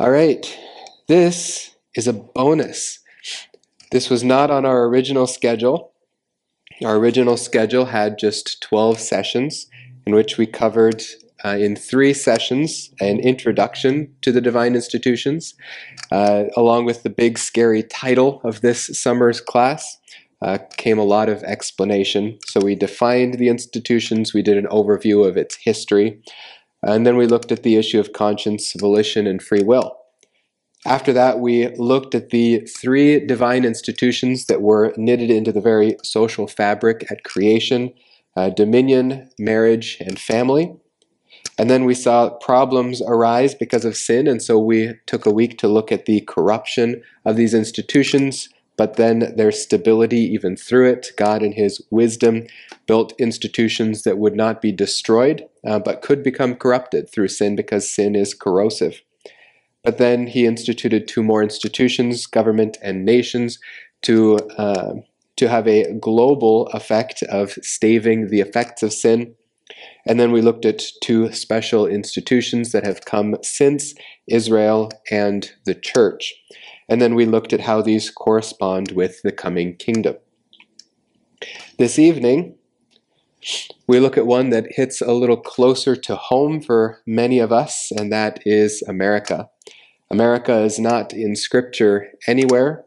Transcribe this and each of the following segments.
All right, this is a bonus. This was not on our original schedule. Our original schedule had just 12 sessions in which we covered uh, in three sessions an introduction to the divine institutions, uh, along with the big scary title of this summer's class. Uh, came a lot of explanation. So we defined the institutions, we did an overview of its history, and then we looked at the issue of conscience, volition, and free will. After that, we looked at the three divine institutions that were knitted into the very social fabric at creation uh, dominion, marriage, and family. And then we saw problems arise because of sin, and so we took a week to look at the corruption of these institutions, but then their stability even through it. God, in His wisdom, built institutions that would not be destroyed, uh, but could become corrupted through sin because sin is corrosive. But then He instituted two more institutions, government and nations, to uh, to have a global effect of staving the effects of sin. And then we looked at two special institutions that have come since Israel and the church. And then we looked at how these correspond with the coming kingdom. This evening, we look at one that hits a little closer to home for many of us, and that is America. America is not in Scripture anywhere,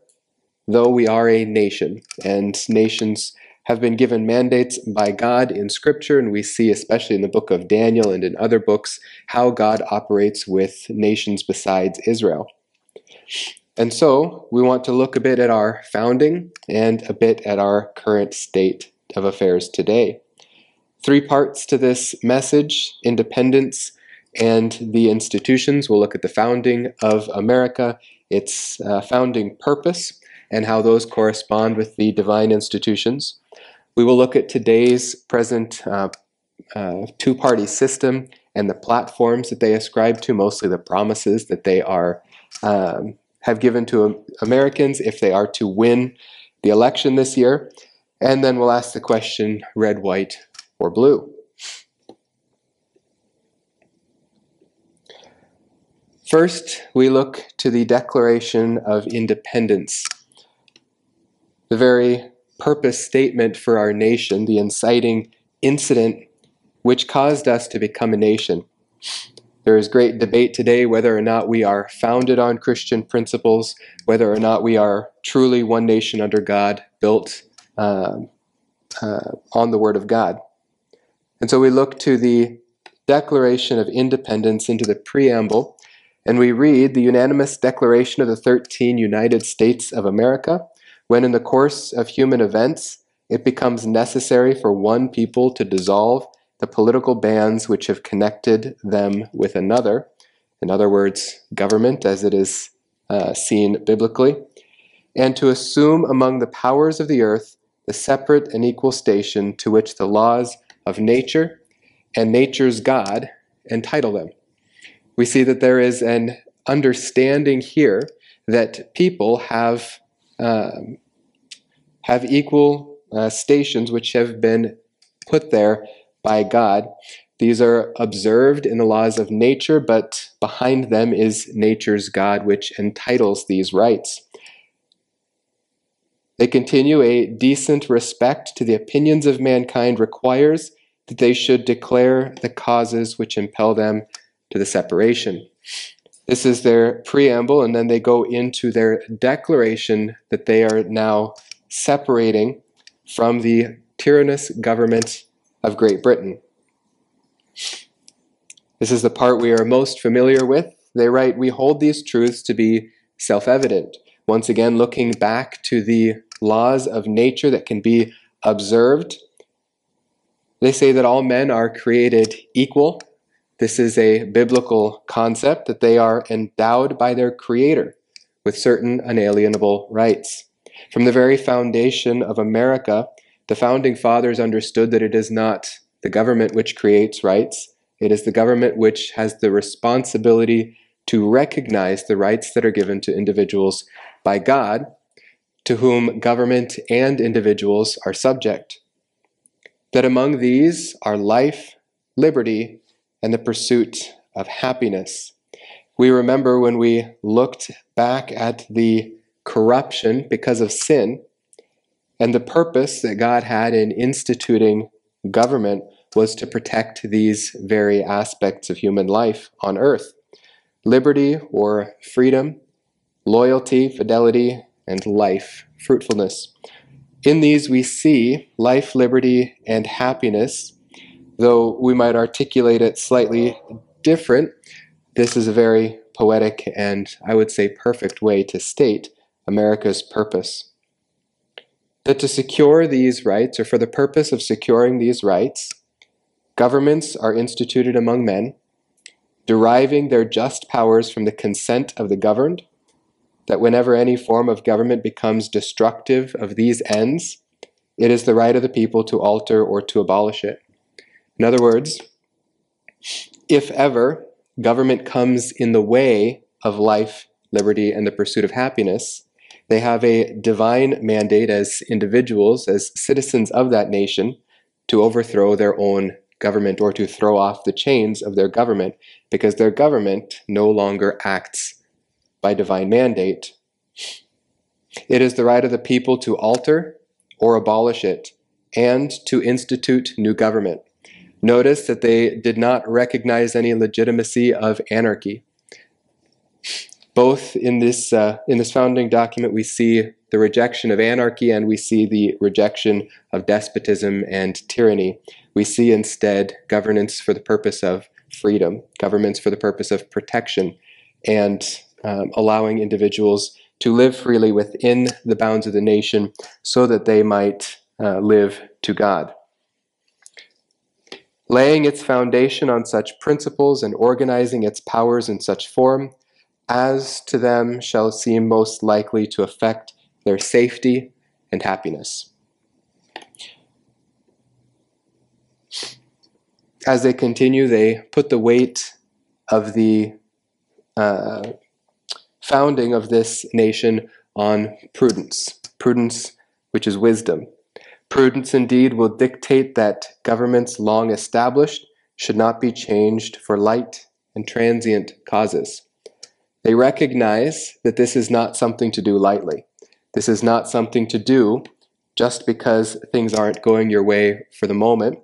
though we are a nation, and nations have been given mandates by God in Scripture, and we see, especially in the book of Daniel and in other books, how God operates with nations besides Israel. And so, we want to look a bit at our founding and a bit at our current state of affairs today. Three parts to this message independence and the institutions. We'll look at the founding of America, its uh, founding purpose, and how those correspond with the divine institutions. We will look at today's present uh, uh, two party system and the platforms that they ascribe to, mostly the promises that they are um, have given to Americans if they are to win the election this year. And then we'll ask the question red, white, or blue. First, we look to the Declaration of Independence, the very purpose statement for our nation, the inciting incident which caused us to become a nation. There is great debate today whether or not we are founded on Christian principles, whether or not we are truly one nation under God, built uh, uh, on the Word of God. And so we look to the Declaration of Independence into the preamble, and we read the unanimous Declaration of the 13 United States of America when in the course of human events it becomes necessary for one people to dissolve the political bands which have connected them with another, in other words, government as it is uh, seen biblically, and to assume among the powers of the earth the separate and equal station to which the laws of nature and nature's God entitle them. We see that there is an understanding here that people have um, have equal uh, stations which have been put there by God. These are observed in the laws of nature, but behind them is nature's God, which entitles these rights. They continue a decent respect to the opinions of mankind requires that they should declare the causes which impel them to the separation. This is their preamble, and then they go into their declaration that they are now separating from the tyrannous government of Great Britain. This is the part we are most familiar with. They write, We hold these truths to be self evident. Once again, looking back to the laws of nature that can be observed. They say that all men are created equal this is a biblical concept that they are endowed by their Creator with certain unalienable rights. From the very foundation of America, the founding fathers understood that it is not the government which creates rights, it is the government which has the responsibility to recognize the rights that are given to individuals by God, to whom government and individuals are subject. That among these are life, liberty, and the pursuit of happiness. We remember when we looked back at the corruption because of sin and the purpose that God had in instituting government was to protect these very aspects of human life on earth liberty or freedom, loyalty, fidelity, and life, fruitfulness. In these, we see life, liberty, and happiness, though we might articulate it slightly different. This is a very poetic and I would say perfect way to state America's purpose. That to secure these rights, or for the purpose of securing these rights, governments are instituted among men, deriving their just powers from the consent of the governed, that whenever any form of government becomes destructive of these ends, it is the right of the people to alter or to abolish it. In other words, if ever government comes in the way of life, liberty, and the pursuit of happiness, they have a divine mandate as individuals, as citizens of that nation, to overthrow their own government or to throw off the chains of their government because their government no longer acts by divine mandate. It is the right of the people to alter or abolish it and to institute new government. Notice that they did not recognize any legitimacy of anarchy. Both in this, uh, in this founding document, we see the rejection of anarchy and we see the rejection of despotism and tyranny. We see instead governance for the purpose of freedom, governments for the purpose of protection, and um, allowing individuals to live freely within the bounds of the nation so that they might uh, live to God. Laying its foundation on such principles and organizing its powers in such form as to them shall seem most likely to affect their safety and happiness. As they continue, they put the weight of the uh, founding of this nation on prudence. Prudence, which is wisdom. Prudence indeed will dictate that governments long established should not be changed for light and transient causes. They recognize that this is not something to do lightly. This is not something to do just because things aren't going your way for the moment,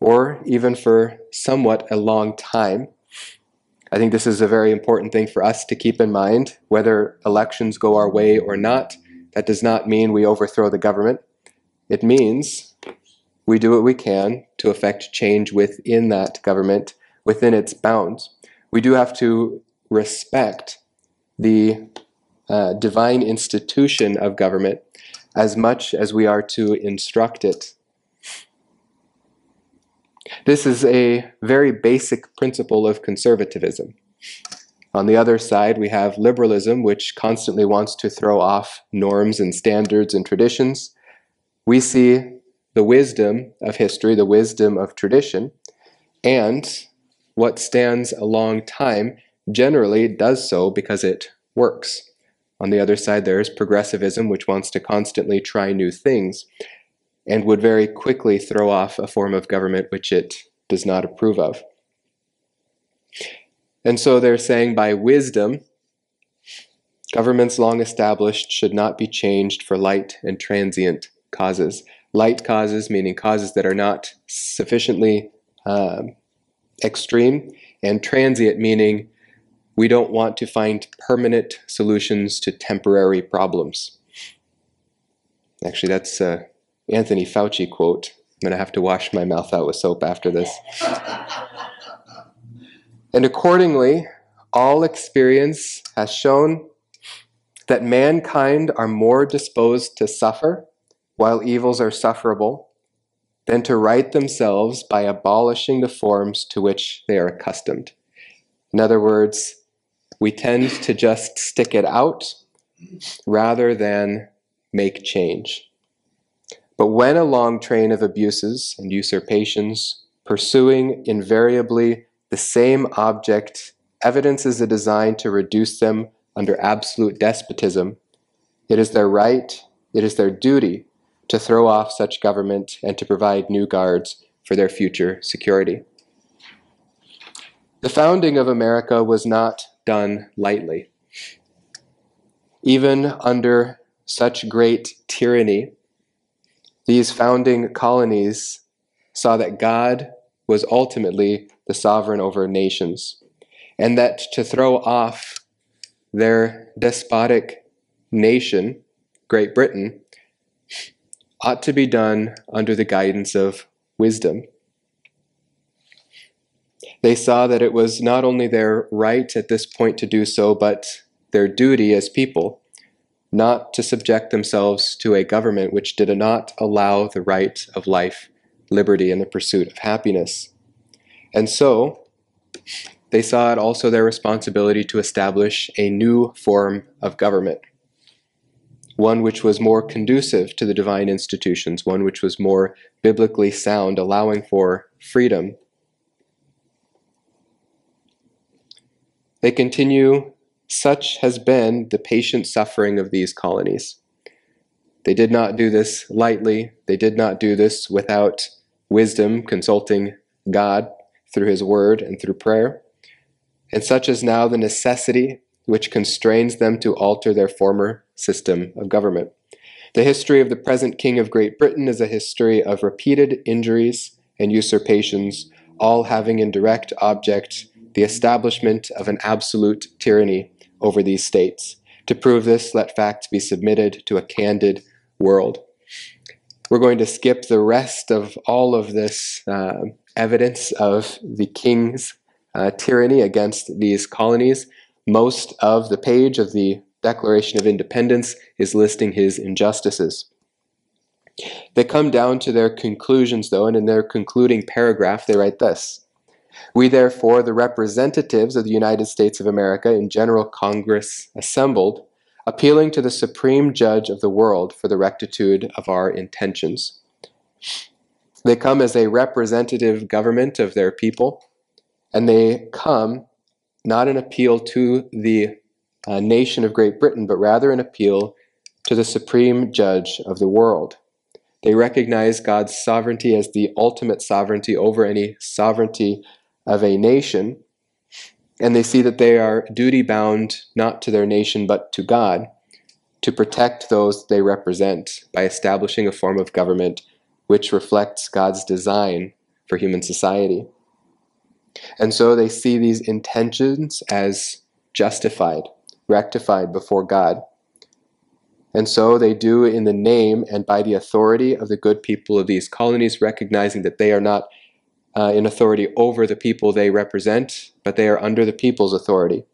or even for somewhat a long time. I think this is a very important thing for us to keep in mind. Whether elections go our way or not, that does not mean we overthrow the government. It means we do what we can to effect change within that government, within its bounds. We do have to respect the uh, divine institution of government as much as we are to instruct it. This is a very basic principle of conservatism. On the other side, we have liberalism, which constantly wants to throw off norms and standards and traditions. We see the wisdom of history, the wisdom of tradition, and what stands a long time generally does so because it works. On the other side, there is progressivism, which wants to constantly try new things and would very quickly throw off a form of government which it does not approve of. And so they're saying by wisdom, governments long established should not be changed for light and transient causes. Light causes, meaning causes that are not sufficiently um, extreme, and transient, meaning we don't want to find permanent solutions to temporary problems. Actually, that's a Anthony Fauci quote. I'm going to have to wash my mouth out with soap after this. and accordingly, all experience has shown that mankind are more disposed to suffer while evils are sufferable than to right themselves by abolishing the forms to which they are accustomed. In other words, we tend to just stick it out rather than make change. But when a long train of abuses and usurpations, pursuing invariably the same object, evidences a design to reduce them under absolute despotism, it is their right, it is their duty to throw off such government and to provide new guards for their future security. The founding of America was not done lightly. Even under such great tyranny, these founding colonies saw that God was ultimately the sovereign over nations, and that to throw off their despotic nation, Great Britain, ought to be done under the guidance of wisdom. They saw that it was not only their right at this point to do so, but their duty as people not to subject themselves to a government which did not allow the right of life, liberty, and the pursuit of happiness. And so, they saw it also their responsibility to establish a new form of government, one which was more conducive to the divine institutions, one which was more biblically sound, allowing for freedom. They continue such has been the patient suffering of these colonies. They did not do this lightly. They did not do this without wisdom, consulting God through His Word and through prayer. And such is now the necessity which constrains them to alter their former system of government. The history of the present King of Great Britain is a history of repeated injuries and usurpations, all having in direct object the establishment of an absolute tyranny over these states. To prove this, let facts be submitted to a candid world. We're going to skip the rest of all of this uh, evidence of the king's uh, tyranny against these colonies. Most of the page of the Declaration of Independence is listing his injustices. They come down to their conclusions, though, and in their concluding paragraph, they write this we, therefore, the representatives of the United States of America in General Congress assembled, appealing to the Supreme Judge of the world for the rectitude of our intentions. They come as a representative government of their people, and they come not an appeal to the uh, nation of Great Britain, but rather an appeal to the Supreme Judge of the world. They recognize God's sovereignty as the ultimate sovereignty over any sovereignty of a nation, and they see that they are duty bound not to their nation but to God to protect those they represent by establishing a form of government which reflects God's design for human society. And so they see these intentions as justified, rectified before God. And so they do in the name and by the authority of the good people of these colonies, recognizing that they are not uh, in authority over the people they represent, but they are under the people's authority.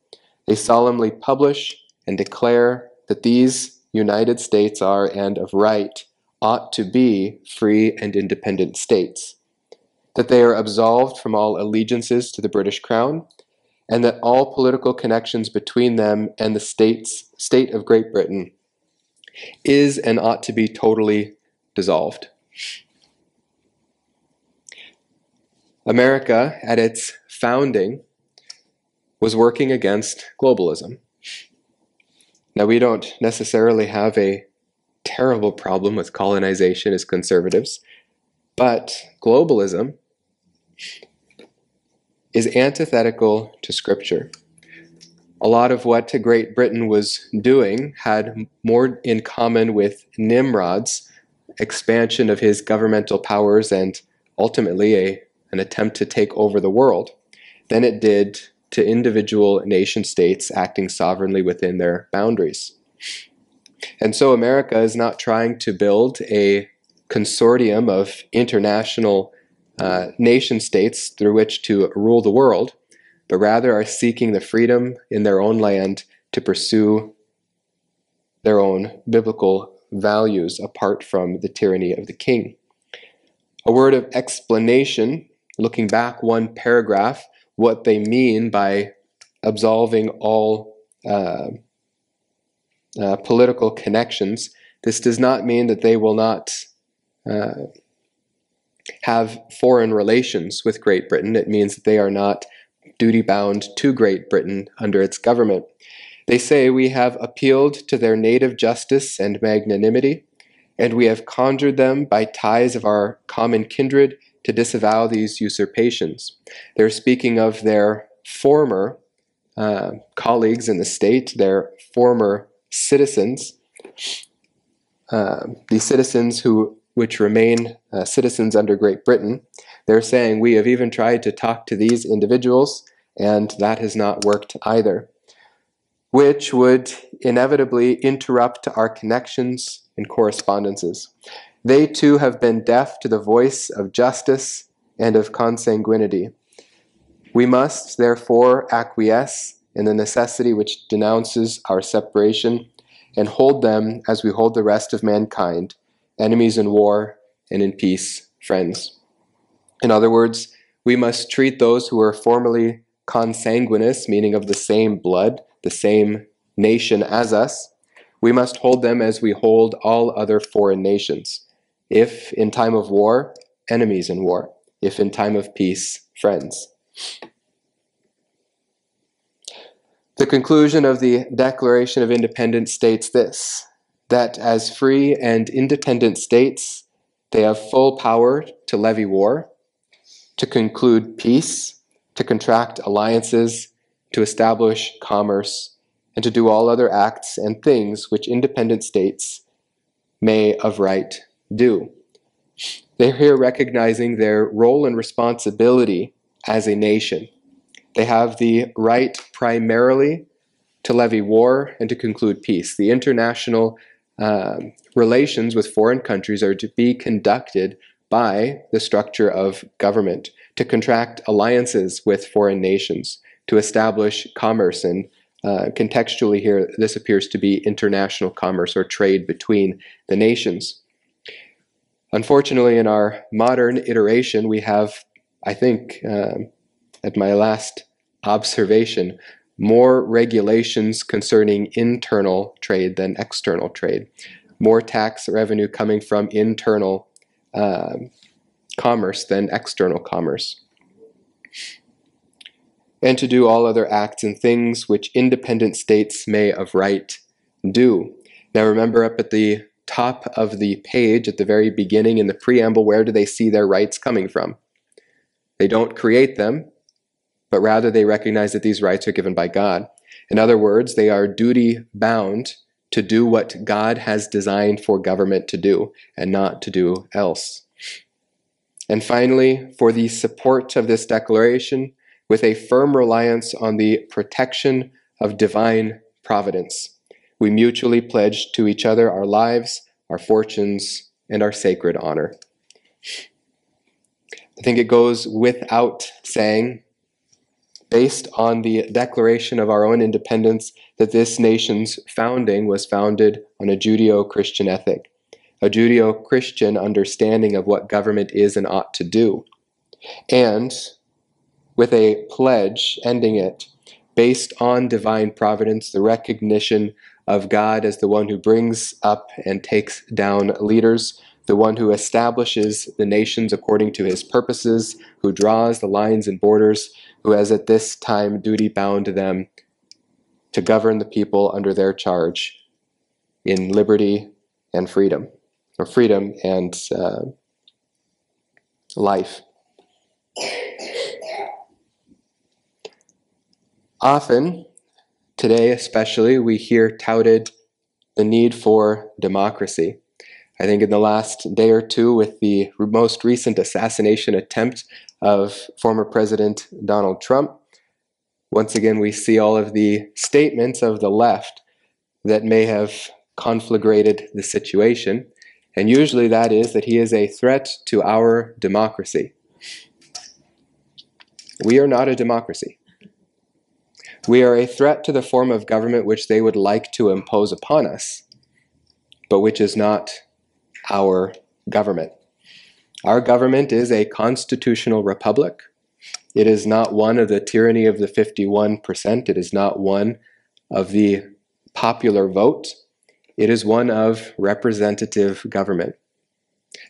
They solemnly publish and declare that these United States are, and of right, ought to be free and independent states, that they are absolved from all allegiances to the British Crown, and that all political connections between them and the states, state of Great Britain is and ought to be totally dissolved. America, at its founding, was working against globalism. Now, we don't necessarily have a terrible problem with colonization as conservatives, but globalism is antithetical to Scripture. A lot of what Great Britain was doing had more in common with Nimrod's expansion of his governmental powers and ultimately a an attempt to take over the world than it did to individual nation states acting sovereignly within their boundaries. And so America is not trying to build a consortium of international uh, nation states through which to rule the world, but rather are seeking the freedom in their own land to pursue their own biblical values apart from the tyranny of the king. A word of explanation looking back one paragraph, what they mean by absolving all uh, uh, political connections. This does not mean that they will not uh, have foreign relations with Great Britain. It means that they are not duty bound to Great Britain under its government. They say, We have appealed to their native justice and magnanimity, and we have conjured them by ties of our common kindred to disavow these usurpations. They're speaking of their former uh, colleagues in the state, their former citizens, uh, the citizens who which remain uh, citizens under Great Britain, they're saying we have even tried to talk to these individuals, and that has not worked either, which would inevitably interrupt our connections and correspondences. They too have been deaf to the voice of justice and of consanguinity. We must, therefore, acquiesce in the necessity which denounces our separation and hold them as we hold the rest of mankind, enemies in war and in peace, friends. In other words, we must treat those who are formerly consanguineous, meaning of the same blood, the same nation as us, we must hold them as we hold all other foreign nations. If in time of war, enemies in war. If in time of peace, friends. The conclusion of the Declaration of Independence states this that as free and independent states, they have full power to levy war, to conclude peace, to contract alliances, to establish commerce, and to do all other acts and things which independent states may of right do. They're here recognizing their role and responsibility as a nation. They have the right primarily to levy war and to conclude peace. The international um, relations with foreign countries are to be conducted by the structure of government, to contract alliances with foreign nations, to establish commerce and uh, contextually here, this appears to be international commerce or trade between the nations. Unfortunately, in our modern iteration, we have, I think, uh, at my last observation, more regulations concerning internal trade than external trade, more tax revenue coming from internal uh, commerce than external commerce and to do all other acts and things which independent states may of right do. Now remember up at the top of the page, at the very beginning in the preamble, where do they see their rights coming from? They don't create them, but rather they recognize that these rights are given by God. In other words, they are duty bound to do what God has designed for government to do and not to do else. And finally, for the support of this declaration, with a firm reliance on the protection of divine providence. We mutually pledge to each other our lives, our fortunes, and our sacred honor. I think it goes without saying, based on the declaration of our own independence, that this nation's founding was founded on a Judeo Christian ethic, a Judeo Christian understanding of what government is and ought to do. And with a pledge ending it based on divine providence, the recognition of God as the one who brings up and takes down leaders, the one who establishes the nations according to his purposes, who draws the lines and borders, who has at this time duty bound to them to govern the people under their charge in liberty and freedom, or freedom and uh, life. Often, today especially, we hear touted the need for democracy. I think in the last day or two, with the most recent assassination attempt of former President Donald Trump, once again we see all of the statements of the left that may have conflagrated the situation. And usually that is that he is a threat to our democracy. We are not a democracy. We are a threat to the form of government which they would like to impose upon us, but which is not our government. Our government is a constitutional republic. It is not one of the tyranny of the 51%. It is not one of the popular vote. It is one of representative government.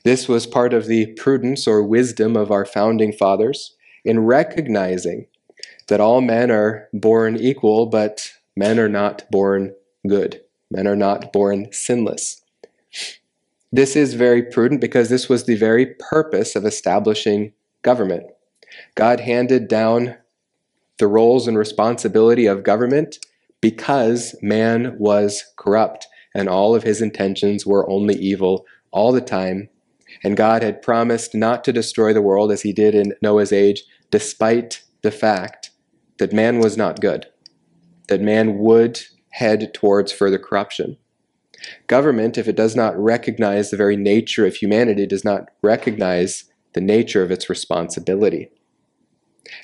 This was part of the prudence or wisdom of our founding fathers in recognizing that all men are born equal, but men are not born good. Men are not born sinless. This is very prudent because this was the very purpose of establishing government. God handed down the roles and responsibility of government because man was corrupt and all of his intentions were only evil all the time. And God had promised not to destroy the world as he did in Noah's age, despite the fact that man was not good, that man would head towards further corruption. Government, if it does not recognize the very nature of humanity, does not recognize the nature of its responsibility.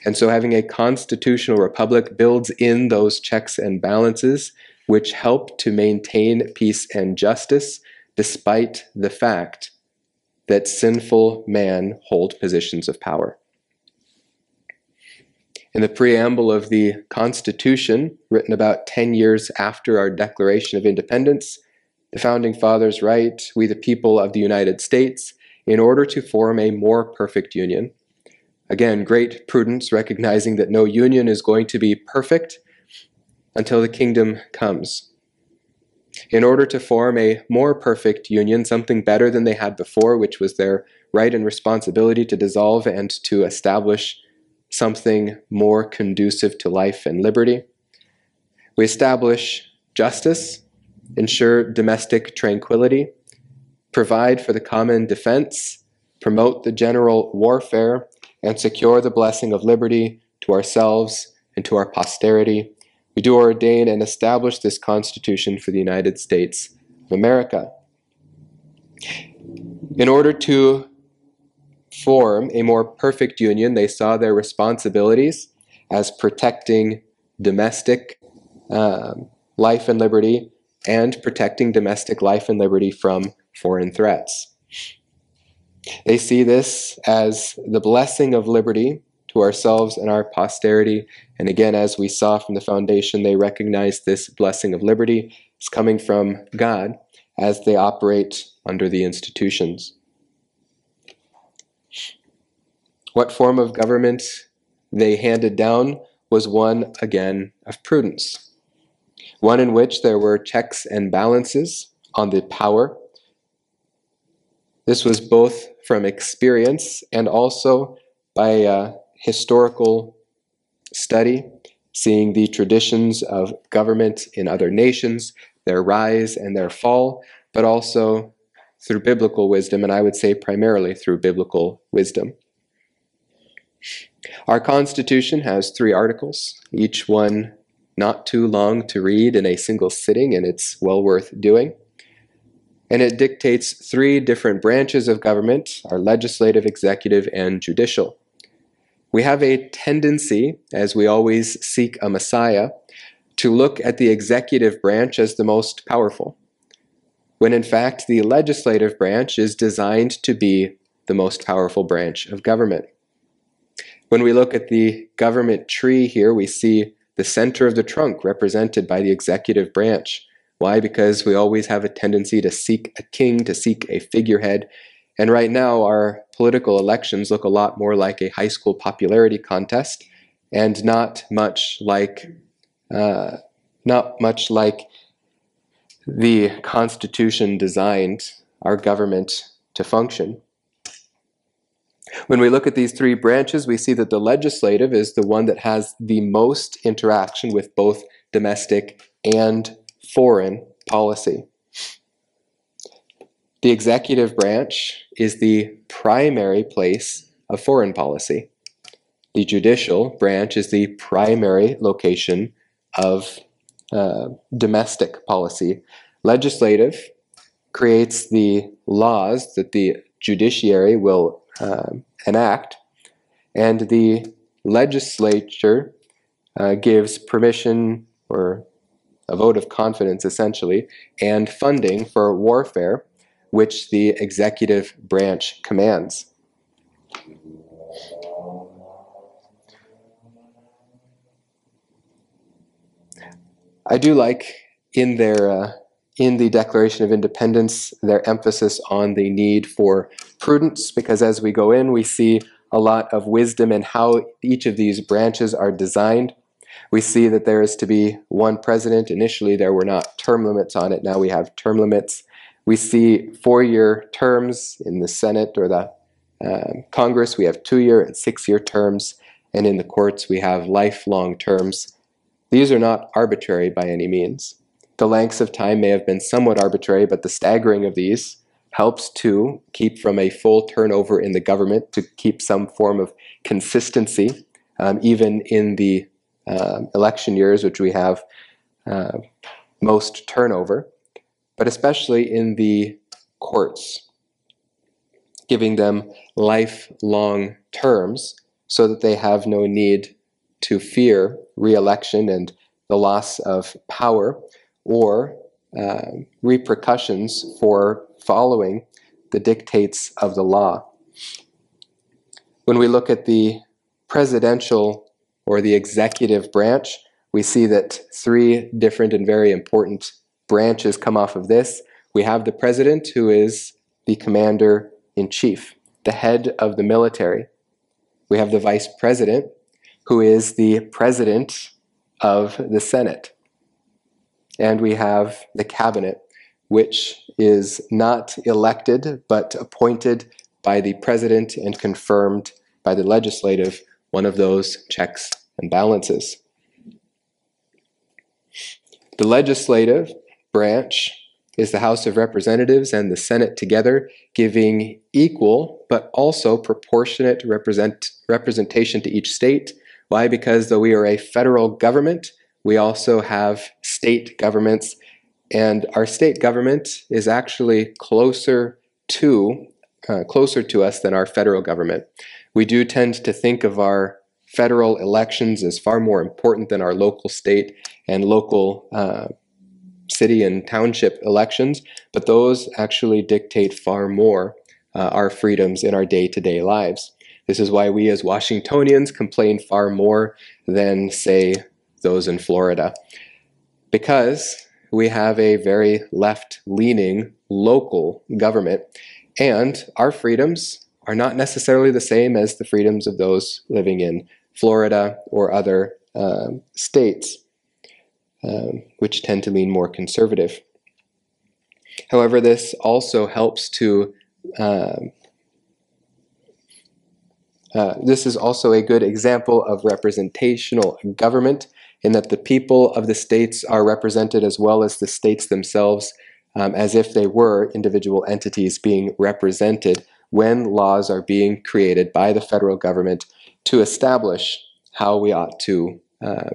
And so having a constitutional republic builds in those checks and balances which help to maintain peace and justice despite the fact that sinful man hold positions of power. In the preamble of the Constitution, written about 10 years after our Declaration of Independence, the Founding Fathers write, We the people of the United States, in order to form a more perfect union. Again, great prudence, recognizing that no union is going to be perfect until the kingdom comes. In order to form a more perfect union, something better than they had before, which was their right and responsibility to dissolve and to establish something more conducive to life and liberty. We establish justice, ensure domestic tranquility, provide for the common defense, promote the general warfare, and secure the blessing of liberty to ourselves and to our posterity. We do ordain and establish this Constitution for the United States of America. In order to form a more perfect union, they saw their responsibilities as protecting domestic um, life and liberty and protecting domestic life and liberty from foreign threats. They see this as the blessing of liberty to ourselves and our posterity. And again, as we saw from the foundation, they recognize this blessing of liberty is coming from God as they operate under the institutions. What form of government they handed down was one, again, of prudence, one in which there were checks and balances on the power. This was both from experience and also by uh, historical study, seeing the traditions of government in other nations, their rise and their fall, but also through biblical wisdom, and I would say primarily through biblical wisdom. Our Constitution has three articles, each one not too long to read in a single sitting, and it's well worth doing. And it dictates three different branches of government our legislative, executive, and judicial. We have a tendency, as we always seek a Messiah, to look at the executive branch as the most powerful, when in fact the legislative branch is designed to be the most powerful branch of government. When we look at the government tree here, we see the center of the trunk represented by the executive branch. Why? Because we always have a tendency to seek a king, to seek a figurehead. And right now, our political elections look a lot more like a high school popularity contest and not much like uh, not much like the Constitution designed our government to function. When we look at these three branches, we see that the legislative is the one that has the most interaction with both domestic and foreign policy. The executive branch is the primary place of foreign policy. The judicial branch is the primary location of uh, domestic policy. Legislative creates the laws that the judiciary will uh, enact, and the legislature uh, gives permission or a vote of confidence essentially and funding for warfare which the executive branch commands. I do like in their uh, in the Declaration of Independence, their emphasis on the need for prudence, because as we go in, we see a lot of wisdom in how each of these branches are designed. We see that there is to be one president. Initially, there were not term limits on it. Now we have term limits. We see four-year terms in the Senate or the uh, Congress. We have two-year and six-year terms. and in the courts we have lifelong terms. These are not arbitrary by any means. The lengths of time may have been somewhat arbitrary, but the staggering of these helps to keep from a full turnover in the government, to keep some form of consistency, um, even in the uh, election years, which we have uh, most turnover, but especially in the courts, giving them lifelong terms so that they have no need to fear re-election and the loss of power or uh, repercussions for following the dictates of the law. When we look at the presidential or the executive branch, we see that three different and very important branches come off of this. We have the president, who is the commander in chief, the head of the military. We have the vice president, who is the president of the Senate. And we have the cabinet, which is not elected but appointed by the president and confirmed by the legislative, one of those checks and balances. The legislative branch is the House of Representatives and the Senate together, giving equal but also proportionate represent, representation to each state. Why? Because though we are a federal government, we also have state governments, and our state government is actually closer to uh, closer to us than our federal government. We do tend to think of our federal elections as far more important than our local, state, and local uh, city and township elections, but those actually dictate far more uh, our freedoms in our day-to-day -day lives. This is why we as Washingtonians complain far more than, say, those in Florida. Because we have a very left-leaning local government, and our freedoms are not necessarily the same as the freedoms of those living in Florida or other uh, states, uh, which tend to lean more conservative. However, this also helps to uh, uh, this is also a good example of representational government in that the people of the states are represented as well as the states themselves um, as if they were individual entities being represented when laws are being created by the federal government to establish how we ought to uh,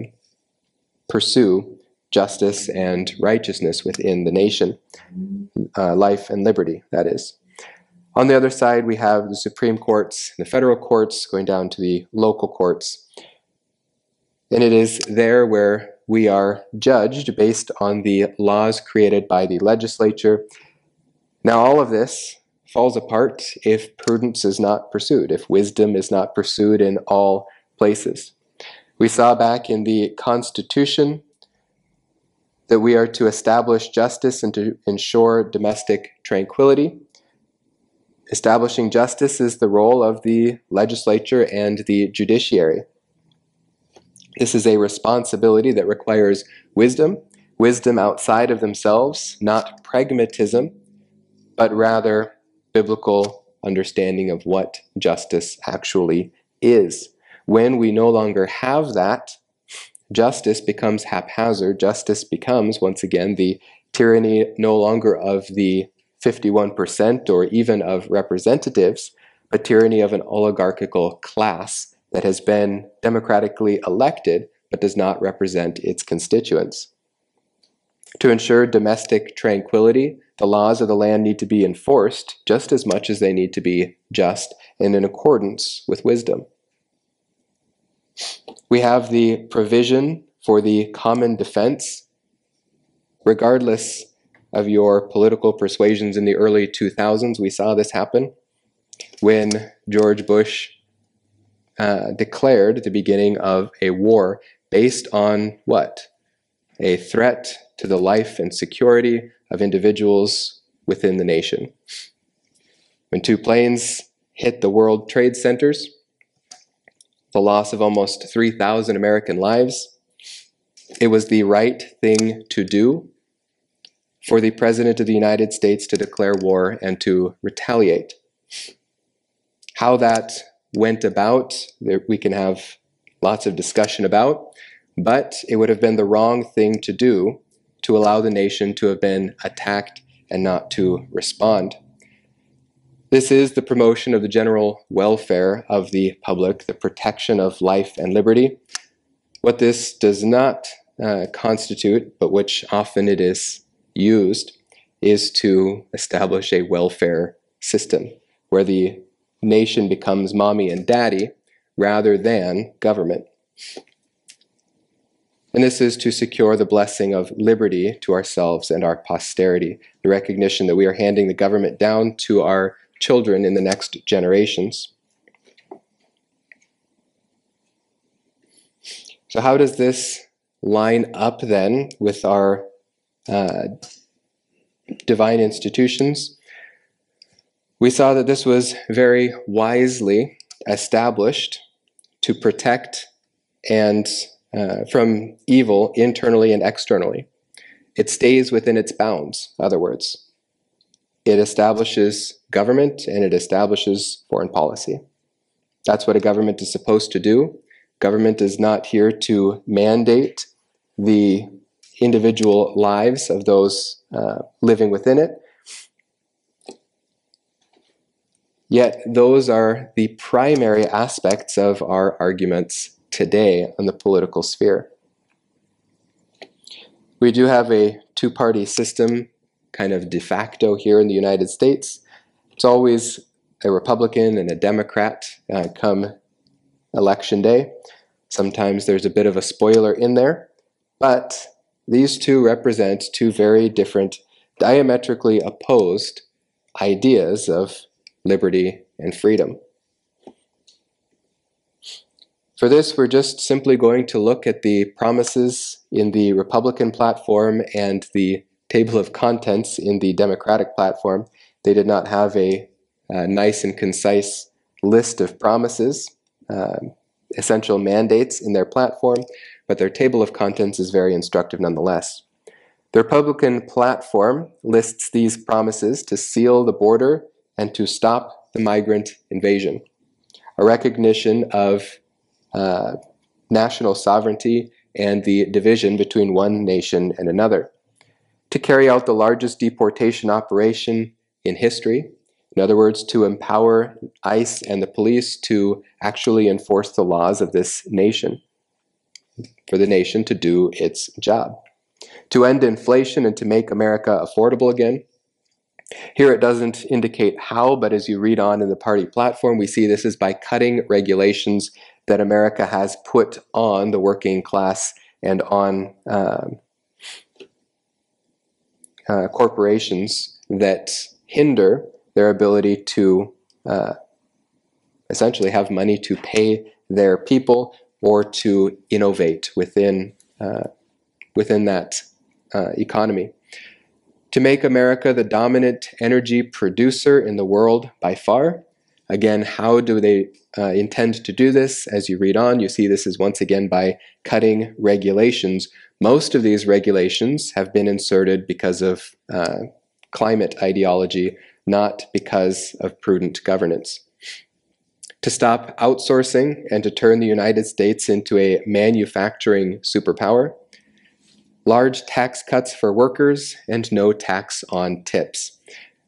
pursue justice and righteousness within the nation, uh, life and liberty, that is. On the other side, we have the Supreme Courts, the federal courts, going down to the local courts. And it is there where we are judged based on the laws created by the legislature. Now, all of this falls apart if prudence is not pursued, if wisdom is not pursued in all places. We saw back in the Constitution that we are to establish justice and to ensure domestic tranquility. Establishing justice is the role of the legislature and the judiciary. This is a responsibility that requires wisdom, wisdom outside of themselves, not pragmatism, but rather biblical understanding of what justice actually is. When we no longer have that, justice becomes haphazard. Justice becomes, once again, the tyranny no longer of the 51% or even of representatives, but tyranny of an oligarchical class that has been democratically elected but does not represent its constituents. To ensure domestic tranquility, the laws of the land need to be enforced just as much as they need to be just and in accordance with wisdom. We have the provision for the common defense, regardless of your political persuasions in the early 2000s. We saw this happen when George Bush uh, declared the beginning of a war based on what? A threat to the life and security of individuals within the nation. When two planes hit the World Trade Centers, the loss of almost 3,000 American lives, it was the right thing to do for the President of the United States to declare war and to retaliate. How that went about, that we can have lots of discussion about, but it would have been the wrong thing to do to allow the nation to have been attacked and not to respond. This is the promotion of the general welfare of the public, the protection of life and liberty. What this does not uh, constitute, but which often it is used, is to establish a welfare system where the nation becomes mommy and daddy rather than government. And this is to secure the blessing of liberty to ourselves and our posterity, the recognition that we are handing the government down to our children in the next generations. So, how does this line up then with our uh, divine institutions? We saw that this was very wisely established to protect and uh, from evil internally and externally. It stays within its bounds, in other words. It establishes government and it establishes foreign policy. That's what a government is supposed to do. Government is not here to mandate the individual lives of those uh, living within it. Yet, those are the primary aspects of our arguments today on the political sphere. We do have a two party system kind of de facto here in the United States. It's always a Republican and a Democrat uh, come election day. Sometimes there's a bit of a spoiler in there, but these two represent two very different, diametrically opposed ideas of liberty and freedom. For this, we're just simply going to look at the promises in the Republican platform and the table of contents in the Democratic platform. They did not have a, a nice and concise list of promises, uh, essential mandates in their platform, but their table of contents is very instructive nonetheless. The Republican platform lists these promises to seal the border and to stop the migrant invasion, a recognition of uh, national sovereignty and the division between one nation and another. To carry out the largest deportation operation in history, in other words, to empower ICE and the police to actually enforce the laws of this nation, for the nation to do its job. To end inflation and to make America affordable again. Here it doesn't indicate how, but as you read on in the party platform, we see this is by cutting regulations that America has put on the working class and on uh, uh, corporations that hinder their ability to uh, essentially have money to pay their people or to innovate within uh, within that uh, economy. To make America the dominant energy producer in the world by far, Again, how do they uh, intend to do this? As you read on, you see this is once again by cutting regulations. Most of these regulations have been inserted because of uh, climate ideology, not because of prudent governance. To stop outsourcing and to turn the United States into a manufacturing superpower, large tax cuts for workers, and no tax on tips.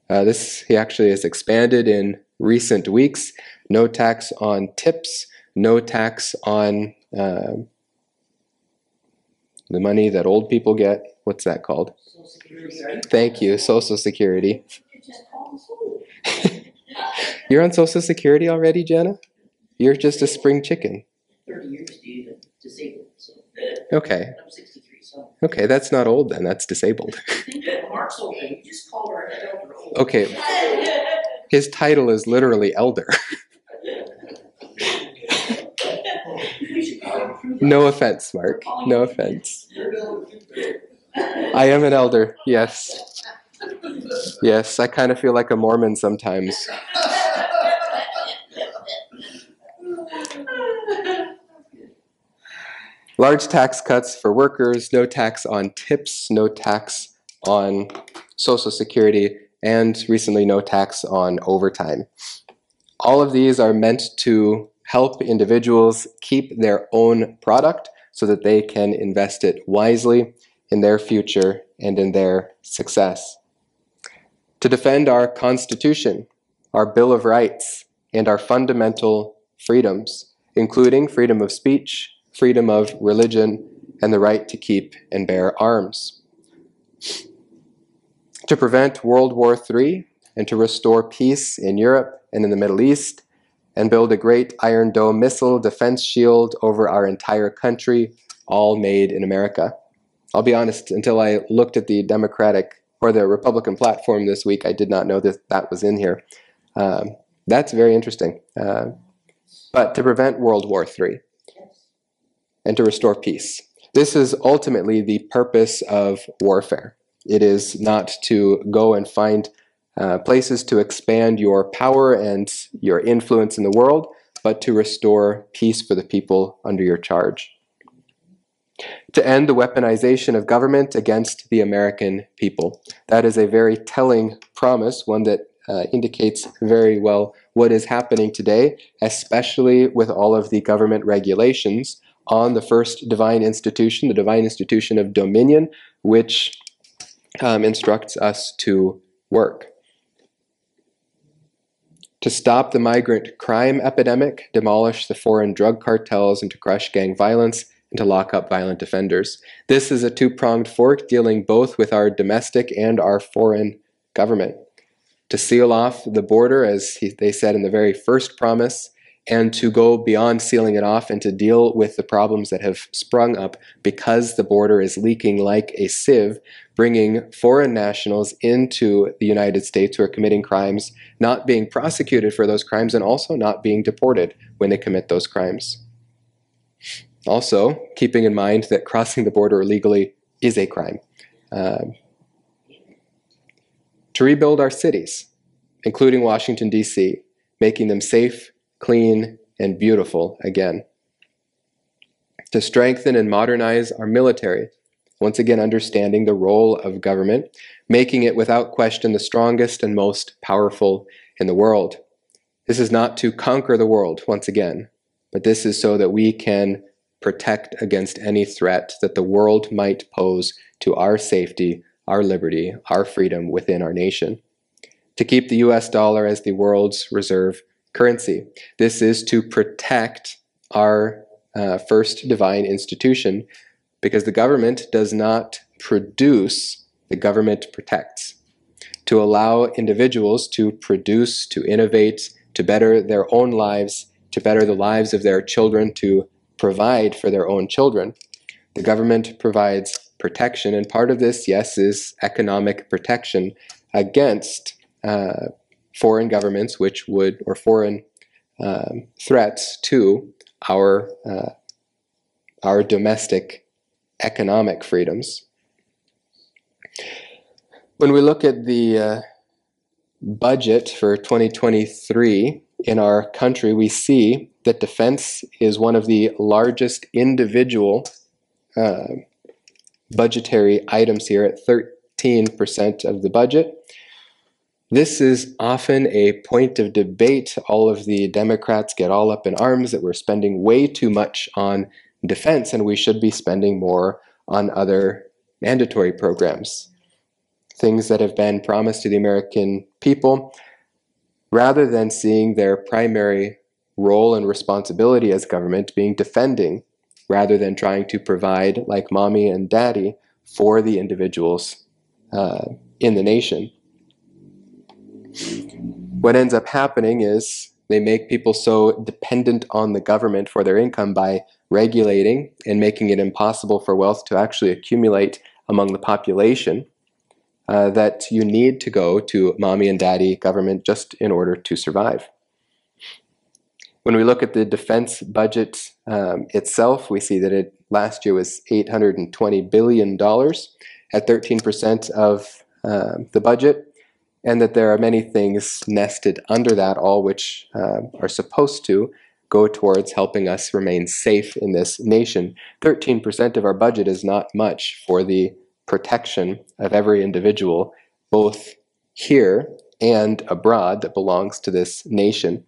Uh, this he actually has expanded in recent weeks. No tax on tips, no tax on uh, the money that old people get. What's that called? Thank you, Social Security. You're on Social Security already, Jenna? You're just a spring chicken. 30 years disabled, so. Okay. I'm 63, so. Okay, that's not old then, that's disabled. Mark's old, you just called her elder. Okay, his title is literally elder. no offense, Mark. No offense. I am an elder, yes. Yes, I kind of feel like a Mormon sometimes. Large tax cuts for workers, no tax on tips, no tax on Social Security, and recently no tax on overtime. All of these are meant to help individuals keep their own product so that they can invest it wisely in their future and in their success. To defend our Constitution, our Bill of Rights, and our fundamental freedoms, including freedom of speech, freedom of religion, and the right to keep and bear arms. To prevent World War III and to restore peace in Europe and in the Middle East, and build a great Iron Dome missile defense shield over our entire country, all made in America. I'll be honest, until I looked at the Democratic or the Republican platform this week, I did not know that that was in here. Um, that's very interesting. Uh, but to prevent World War III and to restore peace. This is ultimately the purpose of warfare. It is not to go and find uh, places to expand your power and your influence in the world, but to restore peace for the people under your charge. To end the weaponization of government against the American people. That is a very telling promise, one that uh, indicates very well what is happening today, especially with all of the government regulations on the first divine institution, the divine institution of dominion, which um, instructs us to work. To stop the migrant crime epidemic, demolish the foreign drug cartels, and to crush gang violence, and to lock up violent offenders. This is a two pronged fork dealing both with our domestic and our foreign government to seal off the border, as he, they said in the very first promise, and to go beyond sealing it off and to deal with the problems that have sprung up because the border is leaking like a sieve, bringing foreign nationals into the United States who are committing crimes, not being prosecuted for those crimes, and also not being deported when they commit those crimes. Also, keeping in mind that crossing the border illegally is a crime. Uh, to rebuild our cities, including Washington, D.C., making them safe, clean, and beautiful again. To strengthen and modernize our military, once again understanding the role of government, making it without question the strongest and most powerful in the world. This is not to conquer the world, once again, but this is so that we can protect against any threat that the world might pose to our safety our liberty, our freedom within our nation. To keep the US dollar as the world's reserve currency. This is to protect our uh, first divine institution because the government does not produce, the government protects. To allow individuals to produce, to innovate, to better their own lives, to better the lives of their children, to provide for their own children. The government provides protection. And part of this, yes, is economic protection against uh, foreign governments, which would, or foreign um, threats to our, uh, our domestic economic freedoms. When we look at the uh, budget for 2023 in our country, we see that defense is one of the largest individual uh, budgetary items here at 13% of the budget. This is often a point of debate. All of the Democrats get all up in arms that we're spending way too much on defense and we should be spending more on other mandatory programs. Things that have been promised to the American people, rather than seeing their primary role and responsibility as government being defending rather than trying to provide, like mommy and daddy, for the individuals uh, in the nation. What ends up happening is they make people so dependent on the government for their income by regulating and making it impossible for wealth to actually accumulate among the population uh, that you need to go to mommy and daddy government just in order to survive. When we look at the defense budget um, itself, we see that it last year was $820 billion at 13% of uh, the budget, and that there are many things nested under that, all which uh, are supposed to go towards helping us remain safe in this nation. 13% of our budget is not much for the protection of every individual, both here and abroad, that belongs to this nation.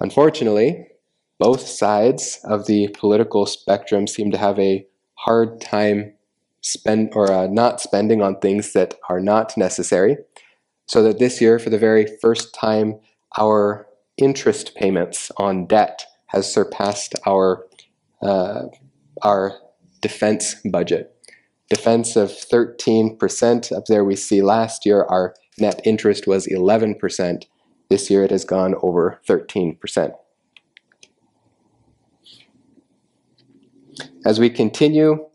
Unfortunately, both sides of the political spectrum seem to have a hard time spend or uh, not spending on things that are not necessary. So that this year, for the very first time, our interest payments on debt has surpassed our uh, our defense budget. Defense of 13%. Up there, we see last year our net interest was 11%. This year, it has gone over 13%. As we continue,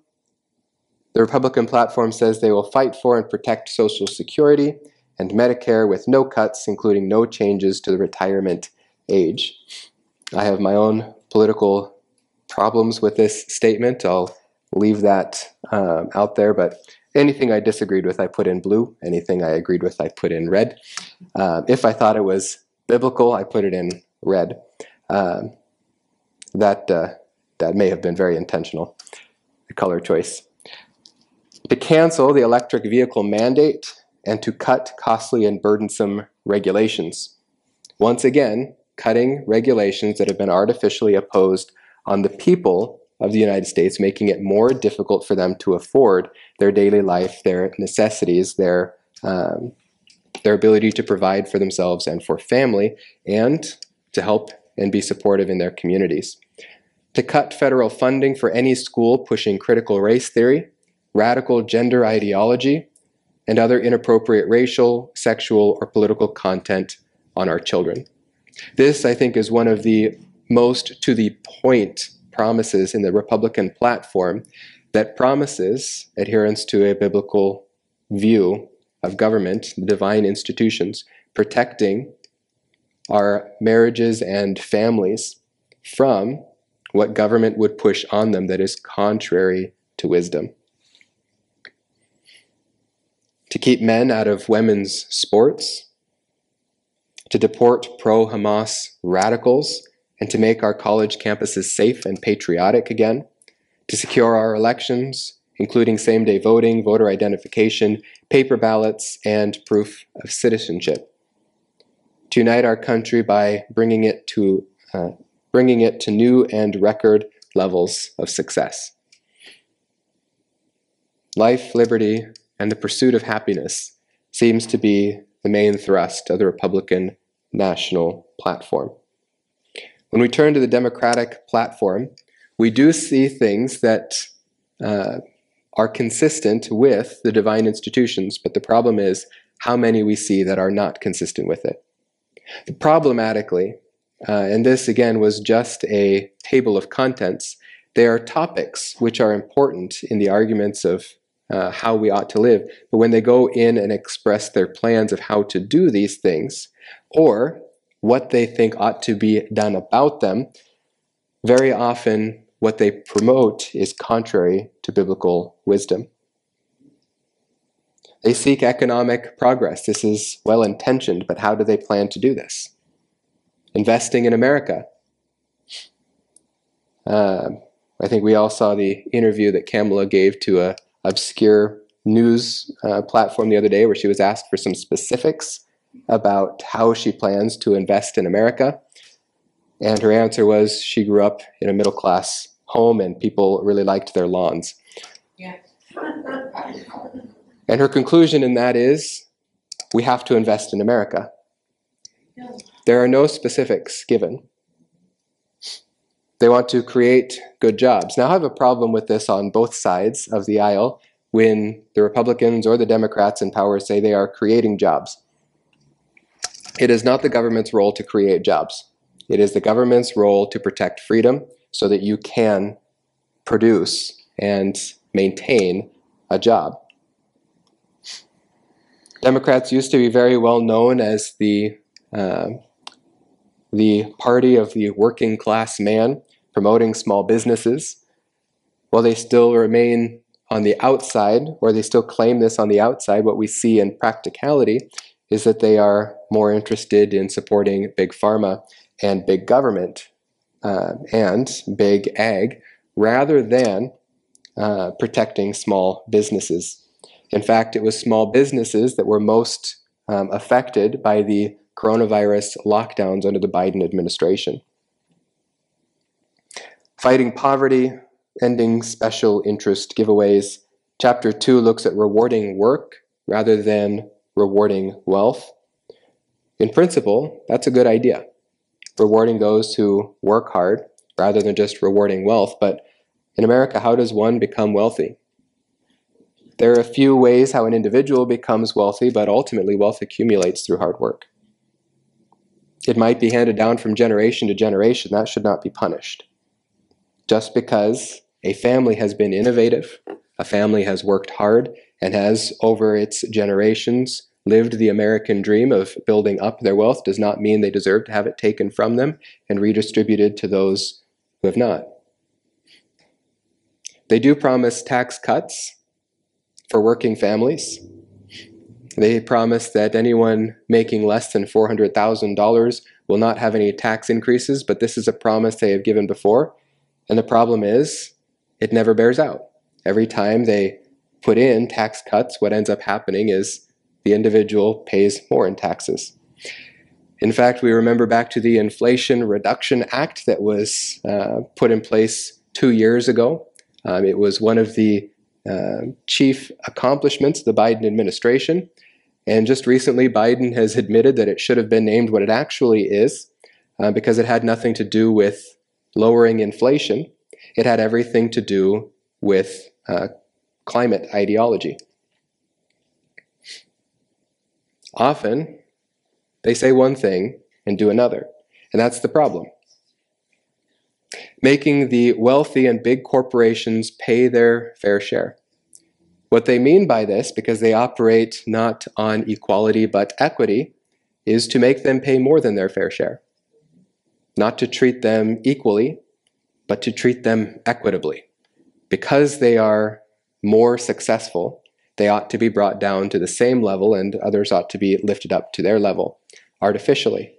the Republican platform says they will fight for and protect Social Security and Medicare with no cuts, including no changes to the retirement age. I have my own political problems with this statement. I'll leave that um, out there, but anything I disagreed with, I put in blue. Anything I agreed with, I put in red. Um, if I thought it was biblical, I put it in red. Um, that, uh, that may have been very intentional, the color choice. To cancel the electric vehicle mandate and to cut costly and burdensome regulations. Once again, cutting regulations that have been artificially opposed on the people of the United States, making it more difficult for them to afford their daily life, their necessities, their um, their ability to provide for themselves and for family, and to help and be supportive in their communities. To cut federal funding for any school pushing critical race theory, radical gender ideology, and other inappropriate racial, sexual, or political content on our children. This, I think, is one of the most to the point promises in the Republican platform that promises adherence to a biblical view of government, the divine institutions, protecting our marriages and families from what government would push on them that is contrary to wisdom. To keep men out of women's sports, to deport pro Hamas radicals and to make our college campuses safe and patriotic again, to secure our elections, including same day voting, voter identification, paper ballots, and proof of citizenship. To unite our country by bringing it to, uh, bringing it to new and record levels of success. Life, liberty, and the pursuit of happiness seems to be the main thrust of the Republican national platform. When we turn to the Democratic platform, we do see things that uh, are consistent with the divine institutions, but the problem is how many we see that are not consistent with it. Problematically, uh, and this again was just a table of contents, they are topics which are important in the arguments of uh, how we ought to live. But when they go in and express their plans of how to do these things, or what they think ought to be done about them, very often what they promote is contrary to biblical wisdom. They seek economic progress. This is well intentioned, but how do they plan to do this? Investing in America. Uh, I think we all saw the interview that Kamala gave to a obscure news uh, platform the other day where she was asked for some specifics about how she plans to invest in America. And her answer was she grew up in a middle class home and people really liked their lawns. Yeah. and her conclusion in that is we have to invest in America. There are no specifics given. They want to create good jobs. Now, I have a problem with this on both sides of the aisle when the Republicans or the Democrats in power say they are creating jobs. It is not the government's role to create jobs. It is the government's role to protect freedom so that you can produce and maintain a job. Democrats used to be very well known as the uh, the party of the working class man, promoting small businesses. While they still remain on the outside, or they still claim this on the outside, what we see in practicality is that they are more interested in supporting big pharma and big government uh, and big ag rather than uh, protecting small businesses. In fact, it was small businesses that were most um, affected by the coronavirus lockdowns under the Biden administration. Fighting poverty, ending special interest giveaways. Chapter 2 looks at rewarding work rather than rewarding wealth. In principle, that's a good idea. Rewarding those who work hard rather than just rewarding wealth. But in America, how does one become wealthy? There are a few ways how an individual becomes wealthy, but ultimately wealth accumulates through hard work. It might be handed down from generation to generation. That should not be punished. Just because a family has been innovative, a family has worked hard, and has, over its generations, lived the American dream of building up their wealth does not mean they deserve to have it taken from them and redistributed to those who have not. They do promise tax cuts for working families. They promise that anyone making less than $400,000 will not have any tax increases, but this is a promise they have given before. And the problem is, it never bears out. Every time they put in tax cuts, what ends up happening is the individual pays more in taxes. In fact, we remember back to the Inflation Reduction Act that was uh, put in place two years ago. Um, it was one of the uh, chief accomplishments of the Biden administration. And just recently, Biden has admitted that it should have been named what it actually is uh, because it had nothing to do with lowering inflation. It had everything to do with uh, climate ideology. Often, they say one thing and do another, and that's the problem. Making the wealthy and big corporations pay their fair share. What they mean by this, because they operate not on equality but equity, is to make them pay more than their fair share. Not to treat them equally, but to treat them equitably. Because they are more successful, they ought to be brought down to the same level, and others ought to be lifted up to their level artificially.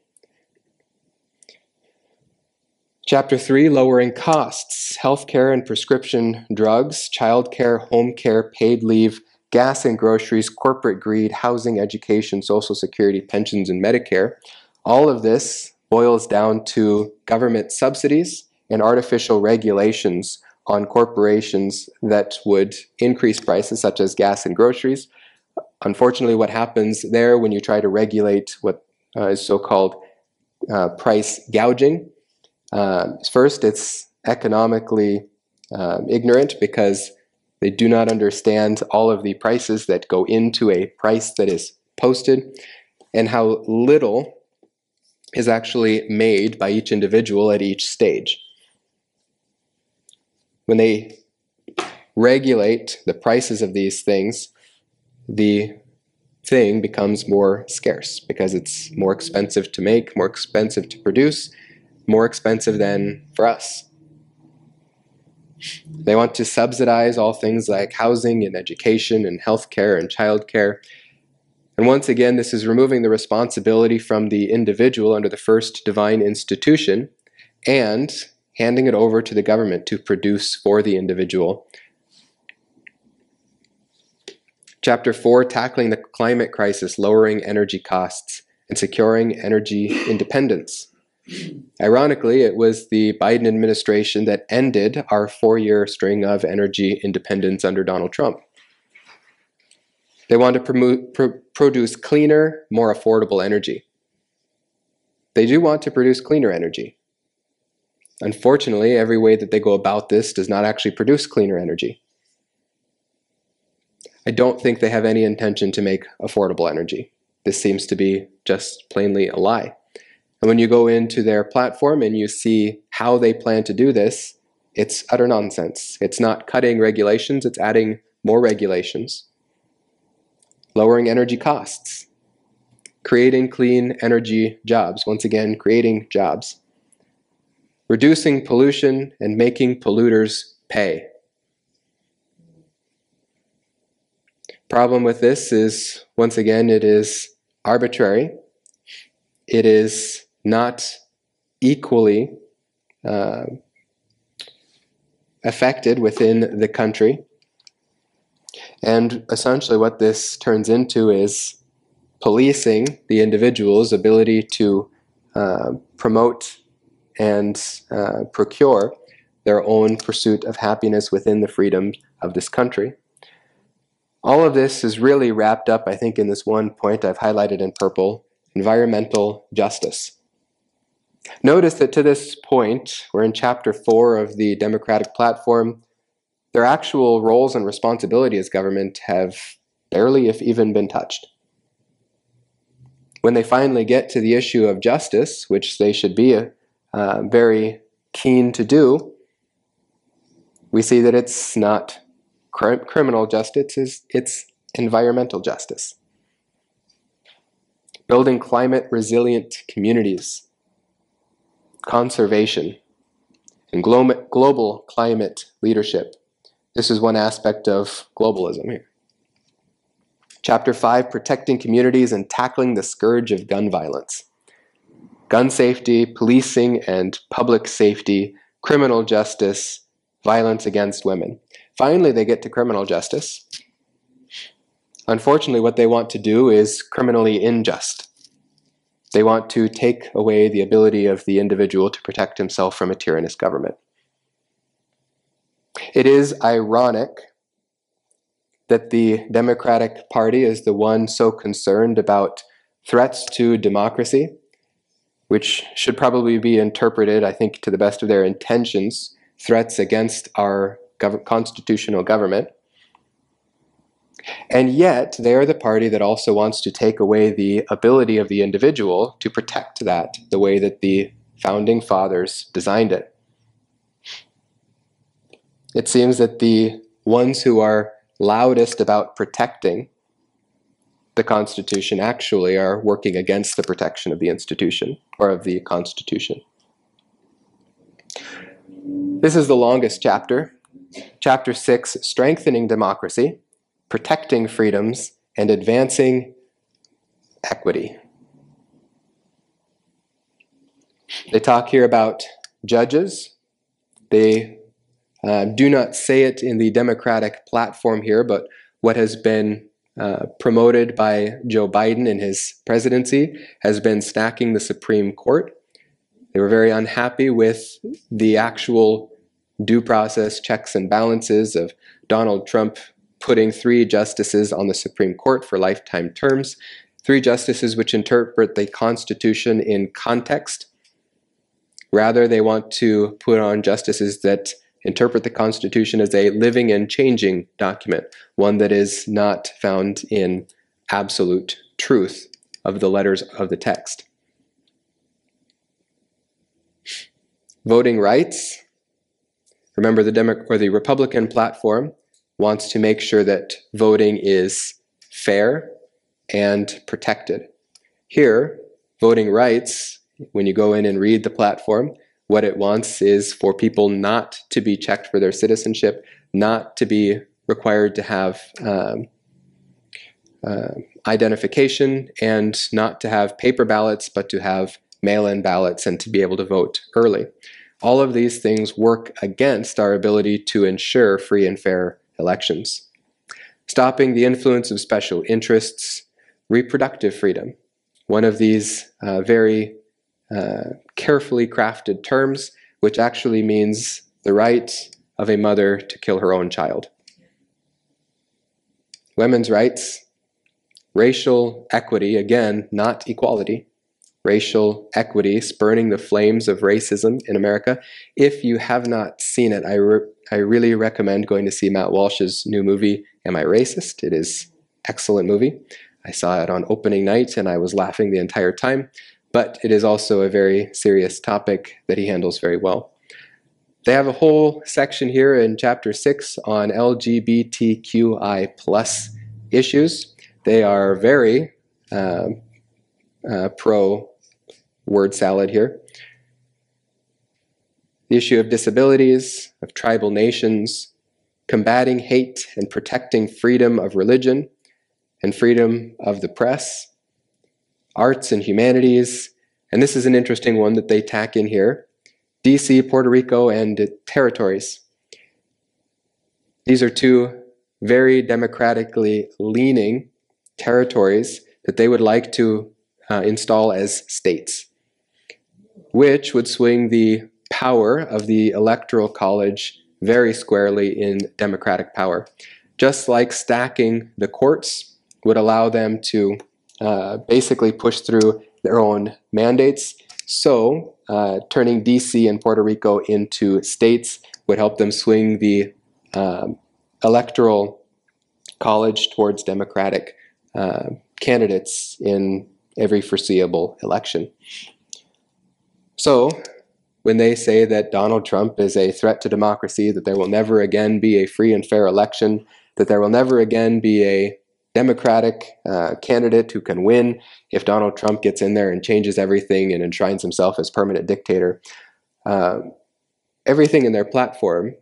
Chapter 3 Lowering Costs Healthcare and prescription drugs, childcare, home care, paid leave, gas and groceries, corporate greed, housing, education, social security, pensions, and Medicare. All of this boils down to government subsidies and artificial regulations on corporations that would increase prices, such as gas and groceries. Unfortunately, what happens there when you try to regulate what uh, is so called uh, price gouging, uh, first, it's economically um, ignorant because they do not understand all of the prices that go into a price that is posted and how little is actually made by each individual at each stage when they regulate the prices of these things, the thing becomes more scarce because it's more expensive to make, more expensive to produce, more expensive than for us. They want to subsidize all things like housing and education and healthcare and childcare. And once again, this is removing the responsibility from the individual under the first divine institution and handing it over to the government to produce for the individual. Chapter 4 Tackling the Climate Crisis, Lowering Energy Costs, and Securing Energy Independence. Ironically, it was the Biden administration that ended our four year string of energy independence under Donald Trump. They want to produce cleaner, more affordable energy. They do want to produce cleaner energy. Unfortunately, every way that they go about this does not actually produce cleaner energy. I don't think they have any intention to make affordable energy. This seems to be just plainly a lie. And when you go into their platform and you see how they plan to do this, it's utter nonsense. It's not cutting regulations, it's adding more regulations. Lowering energy costs. Creating clean energy jobs. Once again, creating jobs reducing pollution and making polluters pay. Problem with this is, once again, it is arbitrary. It is not equally uh, affected within the country. And essentially, what this turns into is policing the individual's ability to uh, promote and uh, procure their own pursuit of happiness within the freedom of this country. All of this is really wrapped up, I think, in this one point I've highlighted in purple environmental justice. Notice that to this point, we're in chapter four of the Democratic Platform, their actual roles and responsibility as government have barely, if even, been touched. When they finally get to the issue of justice, which they should be uh, very keen to do, we see that it's not cr- criminal justice, it's, it's environmental justice. Building climate resilient communities, conservation, and glo- global climate leadership. This is one aspect of globalism here. Chapter 5 Protecting Communities and Tackling the Scourge of Gun Violence. Gun safety, policing and public safety, criminal justice, violence against women. Finally, they get to criminal justice. Unfortunately, what they want to do is criminally unjust. They want to take away the ability of the individual to protect himself from a tyrannous government. It is ironic that the Democratic Party is the one so concerned about threats to democracy, which should probably be interpreted, I think, to the best of their intentions, threats against our gov- constitutional government. And yet, they're the party that also wants to take away the ability of the individual to protect that the way that the founding fathers designed it. It seems that the ones who are loudest about protecting the Constitution actually are working against the protection of the institution or of the Constitution. This is the longest chapter. Chapter 6 Strengthening Democracy, Protecting Freedoms, and Advancing Equity. They talk here about judges. They uh, do not say it in the Democratic platform here, but what has been uh, promoted by Joe Biden in his presidency has been stacking the Supreme Court. They were very unhappy with the actual due process checks and balances of Donald Trump putting three justices on the Supreme Court for lifetime terms, three justices which interpret the Constitution in context. Rather, they want to put on justices that interpret the Constitution as a living and changing document, one that is not found in absolute truth of the letters of the text. Voting rights. Remember, the Demo- or the Republican platform wants to make sure that voting is fair and protected. Here, voting rights, when you go in and read the platform, what it wants is for people not to be checked for their citizenship, not to be required to have um, uh, identification, and not to have paper ballots, but to have mail in ballots and to be able to vote early. All of these things work against our ability to ensure free and fair elections. Stopping the influence of special interests, reproductive freedom. One of these uh, very uh, carefully crafted terms, which actually means the right of a mother to kill her own child. Women's rights, racial equity, again, not equality, racial equity, spurning the flames of racism in America. If you have not seen it, I, re- I really recommend going to see Matt Walsh's new movie, Am I Racist? It is excellent movie. I saw it on opening night and I was laughing the entire time but it is also a very serious topic that he handles very well. They have a whole section here in chapter 6 on LGBTQI plus issues. They are very uh, uh, pro word salad here. The issue of disabilities, of tribal nations, combating hate and protecting freedom of religion and freedom of the press, arts and humanities. And this is an interesting one that they tack in here DC, Puerto Rico, and territories. These are two very democratically leaning territories that they would like to uh, install as states, which would swing the power of the Electoral College very squarely in democratic power. Just like stacking the courts would allow them to uh, basically push through their own mandates, so uh, turning DC and Puerto Rico into states would help them swing the um, electoral college towards democratic uh, candidates in every foreseeable election. So, when they say that Donald Trump is a threat to democracy, that there will never again be a free and fair election, that there will never again be a Democratic uh, candidate who can win if Donald Trump gets in there and changes everything and enshrines himself as permanent dictator. Uh, everything in their platform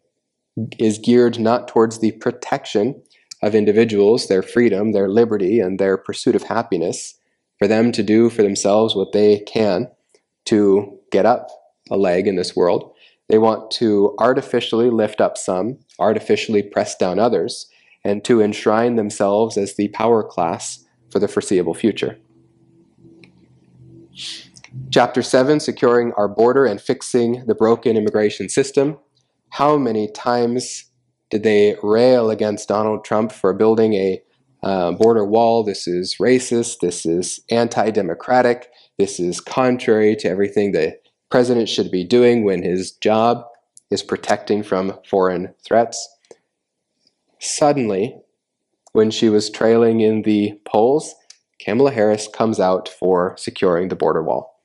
is geared not towards the protection of individuals, their freedom, their liberty, and their pursuit of happiness, for them to do for themselves what they can to get up a leg in this world. They want to artificially lift up some, artificially press down others, and to enshrine themselves as the power class for the foreseeable future. Chapter 7 Securing Our Border and Fixing the Broken Immigration System. How many times did they rail against Donald Trump for building a uh, border wall? This is racist. This is anti democratic. This is contrary to everything the president should be doing when his job is protecting from foreign threats. Suddenly, when she was trailing in the polls, Kamala Harris comes out for securing the border wall.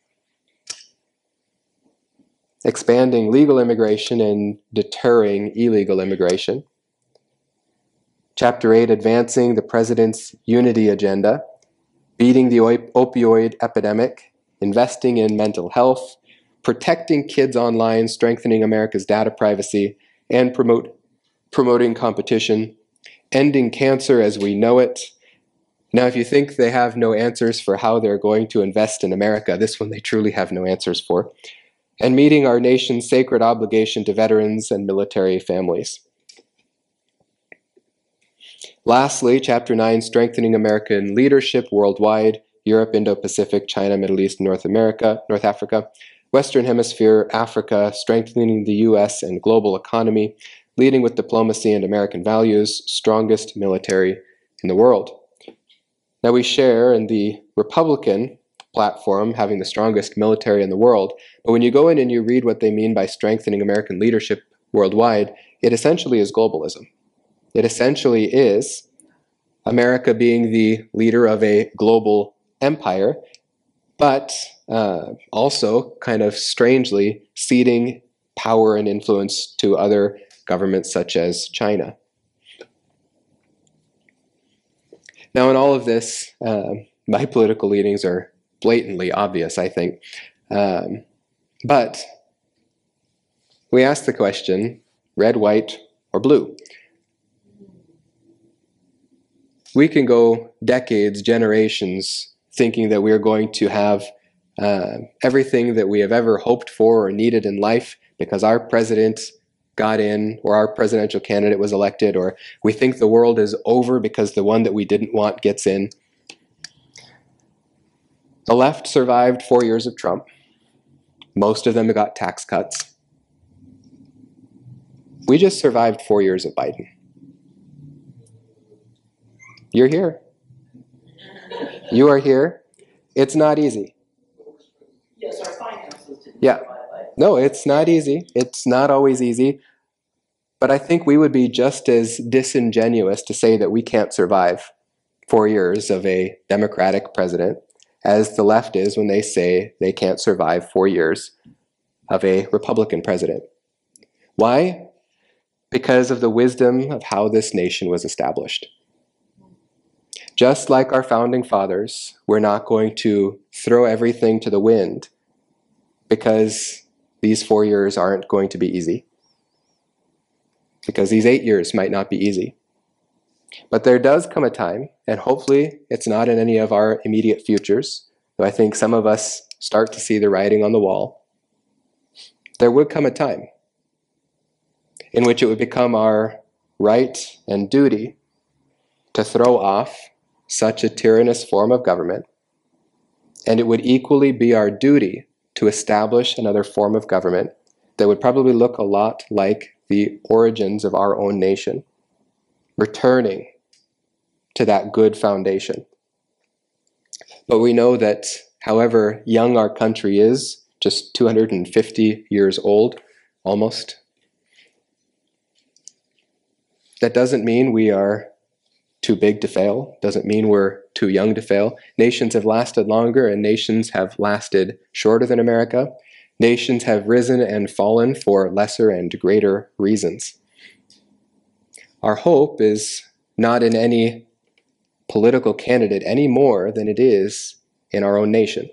Expanding legal immigration and deterring illegal immigration. Chapter 8 Advancing the President's Unity Agenda, beating the opioid epidemic, investing in mental health, protecting kids online, strengthening America's data privacy, and promote promoting competition, ending cancer as we know it. Now, if you think they have no answers for how they're going to invest in America, this one they truly have no answers for. And meeting our nation's sacred obligation to veterans and military families. Lastly, Chapter 9 Strengthening American Leadership Worldwide, Europe, Indo Pacific, China, Middle East, North America, North Africa, Western Hemisphere, Africa, strengthening the U.S. and global economy, leading with diplomacy and American values, strongest military in the world. Now we share in the Republican platform having the strongest military in the world, but when you go in and you read what they mean by strengthening American leadership worldwide, it essentially is globalism. It essentially is America being the leader of a global empire, but uh, also kind of strangely ceding power and influence to other governments such as China. Now, in all of this, uh, my political leanings are blatantly obvious, I think. Um, but we ask the question red, white, or blue? We can go decades, generations, thinking that we are going to have uh, everything that we have ever hoped for or needed in life because our president got in or our presidential candidate was elected or we think the world is over because the one that we didn't want gets in. The left survived four years of Trump. Most of them got tax cuts. We just survived four years of Biden. You're here. You are here. It's not easy. Yes, our finances to Yeah. No, it's not easy. It's not always easy. But I think we would be just as disingenuous to say that we can't survive four years of a Democratic president as the left is when they say they can't survive four years of a Republican president. Why? Because of the wisdom of how this nation was established. Just like our founding fathers, we're not going to throw everything to the wind because these four years aren't going to be easy. Because these eight years might not be easy. But there does come a time, and hopefully it's not in any of our immediate futures, though I think some of us start to see the writing on the wall. There would come a time in which it would become our right and duty to throw off such a tyrannous form of government, and it would equally be our duty to establish another form of government that would probably look a lot like the origins of our own nation, returning to that good foundation. But we know that however young our country is, just 250 years old almost, that doesn't mean we are too big to fail, doesn't mean we're too young to fail. Nations have lasted longer and nations have lasted shorter than America. Nations have risen and fallen for lesser and greater reasons. Our hope is not in any political candidate any more than it is in our own nation.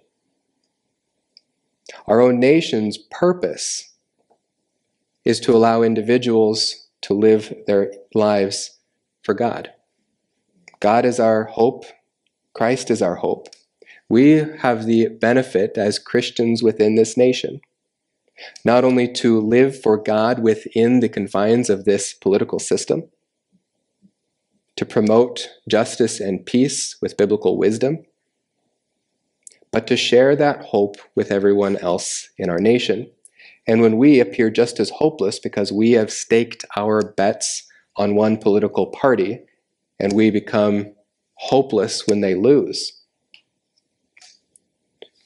Our own nation's purpose is to allow individuals to live their lives for God. God is our hope, Christ is our hope. We have the benefit as Christians within this nation, not only to live for God within the confines of this political system, to promote justice and peace with biblical wisdom, but to share that hope with everyone else in our nation. And when we appear just as hopeless because we have staked our bets on one political party and we become hopeless when they lose,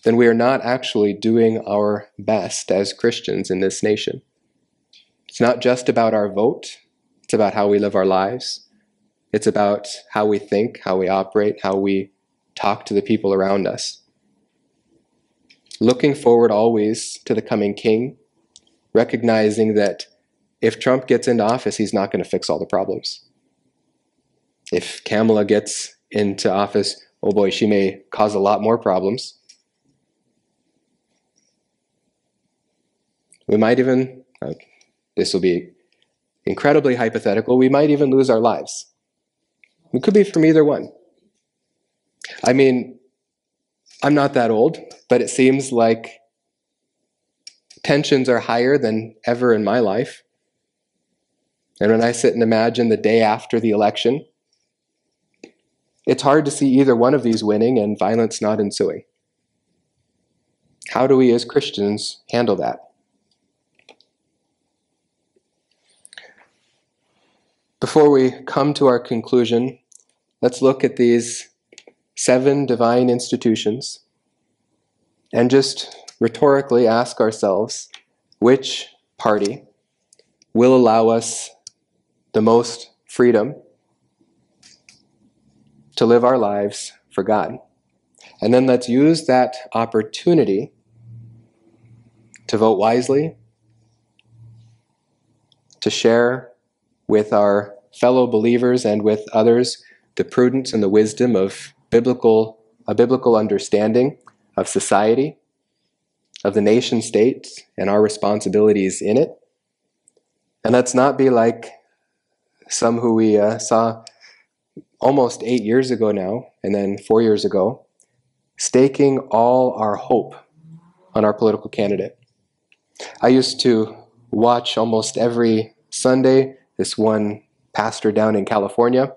then we are not actually doing our best as Christians in this nation. It's not just about our vote, it's about how we live our lives. It's about how we think, how we operate, how we talk to the people around us. Looking forward always to the coming king, recognizing that if Trump gets into office, he's not going to fix all the problems. If Kamala gets into office, oh boy, she may cause a lot more problems. We might even, uh, this will be incredibly hypothetical, we might even lose our lives. It could be from either one. I mean, I'm not that old, but it seems like tensions are higher than ever in my life. And when I sit and imagine the day after the election, it's hard to see either one of these winning and violence not ensuing. How do we as Christians handle that? Before we come to our conclusion, let's look at these seven divine institutions and just rhetorically ask ourselves which party will allow us the most freedom to live our lives for God. And then let's use that opportunity to vote wisely, to share with our fellow believers and with others the prudence and the wisdom of biblical a biblical understanding of society, of the nation state, and our responsibilities in it. And let's not be like some who we uh, saw almost eight years ago now, and then four years ago, staking all our hope on our political candidate. I used to watch almost every Sunday this one pastor down in California.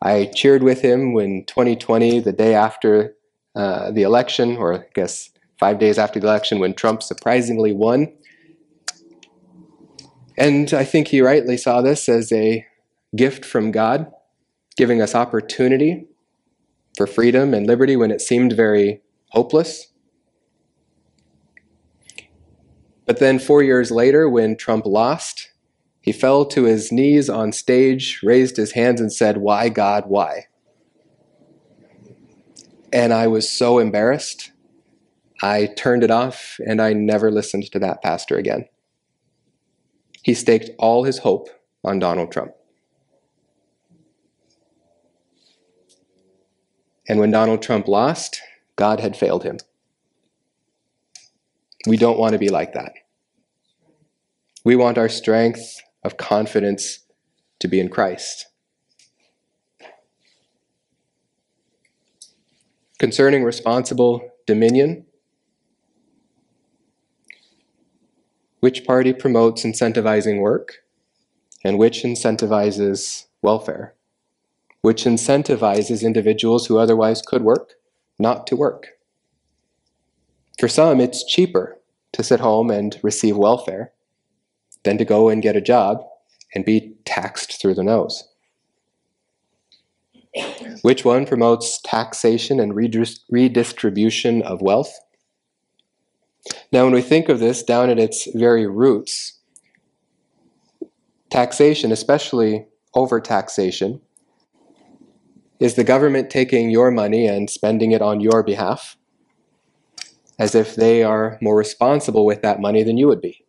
I cheered with him when 2020, the day after uh, the election, or I guess five days after the election, when Trump surprisingly won. And I think he rightly saw this as a gift from God, giving us opportunity for freedom and liberty when it seemed very hopeless. But then, four years later, when Trump lost, he fell to his knees on stage, raised his hands, and said, Why, God, why? And I was so embarrassed. I turned it off and I never listened to that pastor again. He staked all his hope on Donald Trump. And when Donald Trump lost, God had failed him. We don't want to be like that. We want our strength, of confidence to be in Christ. Concerning responsible dominion, which party promotes incentivizing work and which incentivizes welfare? Which incentivizes individuals who otherwise could work not to work. For some, it's cheaper to sit home and receive welfare than to go and get a job and be taxed through the nose. Which one promotes taxation and redistribution of wealth? Now, when we think of this down at its very roots, taxation, especially overtaxation, is the government taking your money and spending it on your behalf as if they are more responsible with that money than you would be.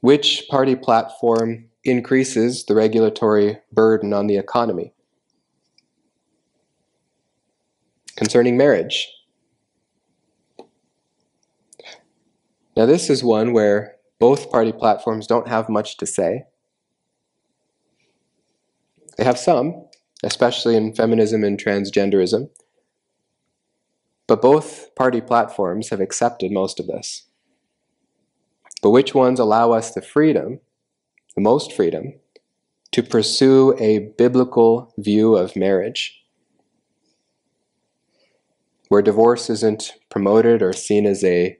Which party platform increases the regulatory burden on the economy? Concerning marriage. Now, this is one where both party platforms don't have much to say. They have some, especially in feminism and transgenderism. But both party platforms have accepted most of this. But which ones allow us the freedom, the most freedom, to pursue a biblical view of marriage? Where divorce isn't promoted or seen as a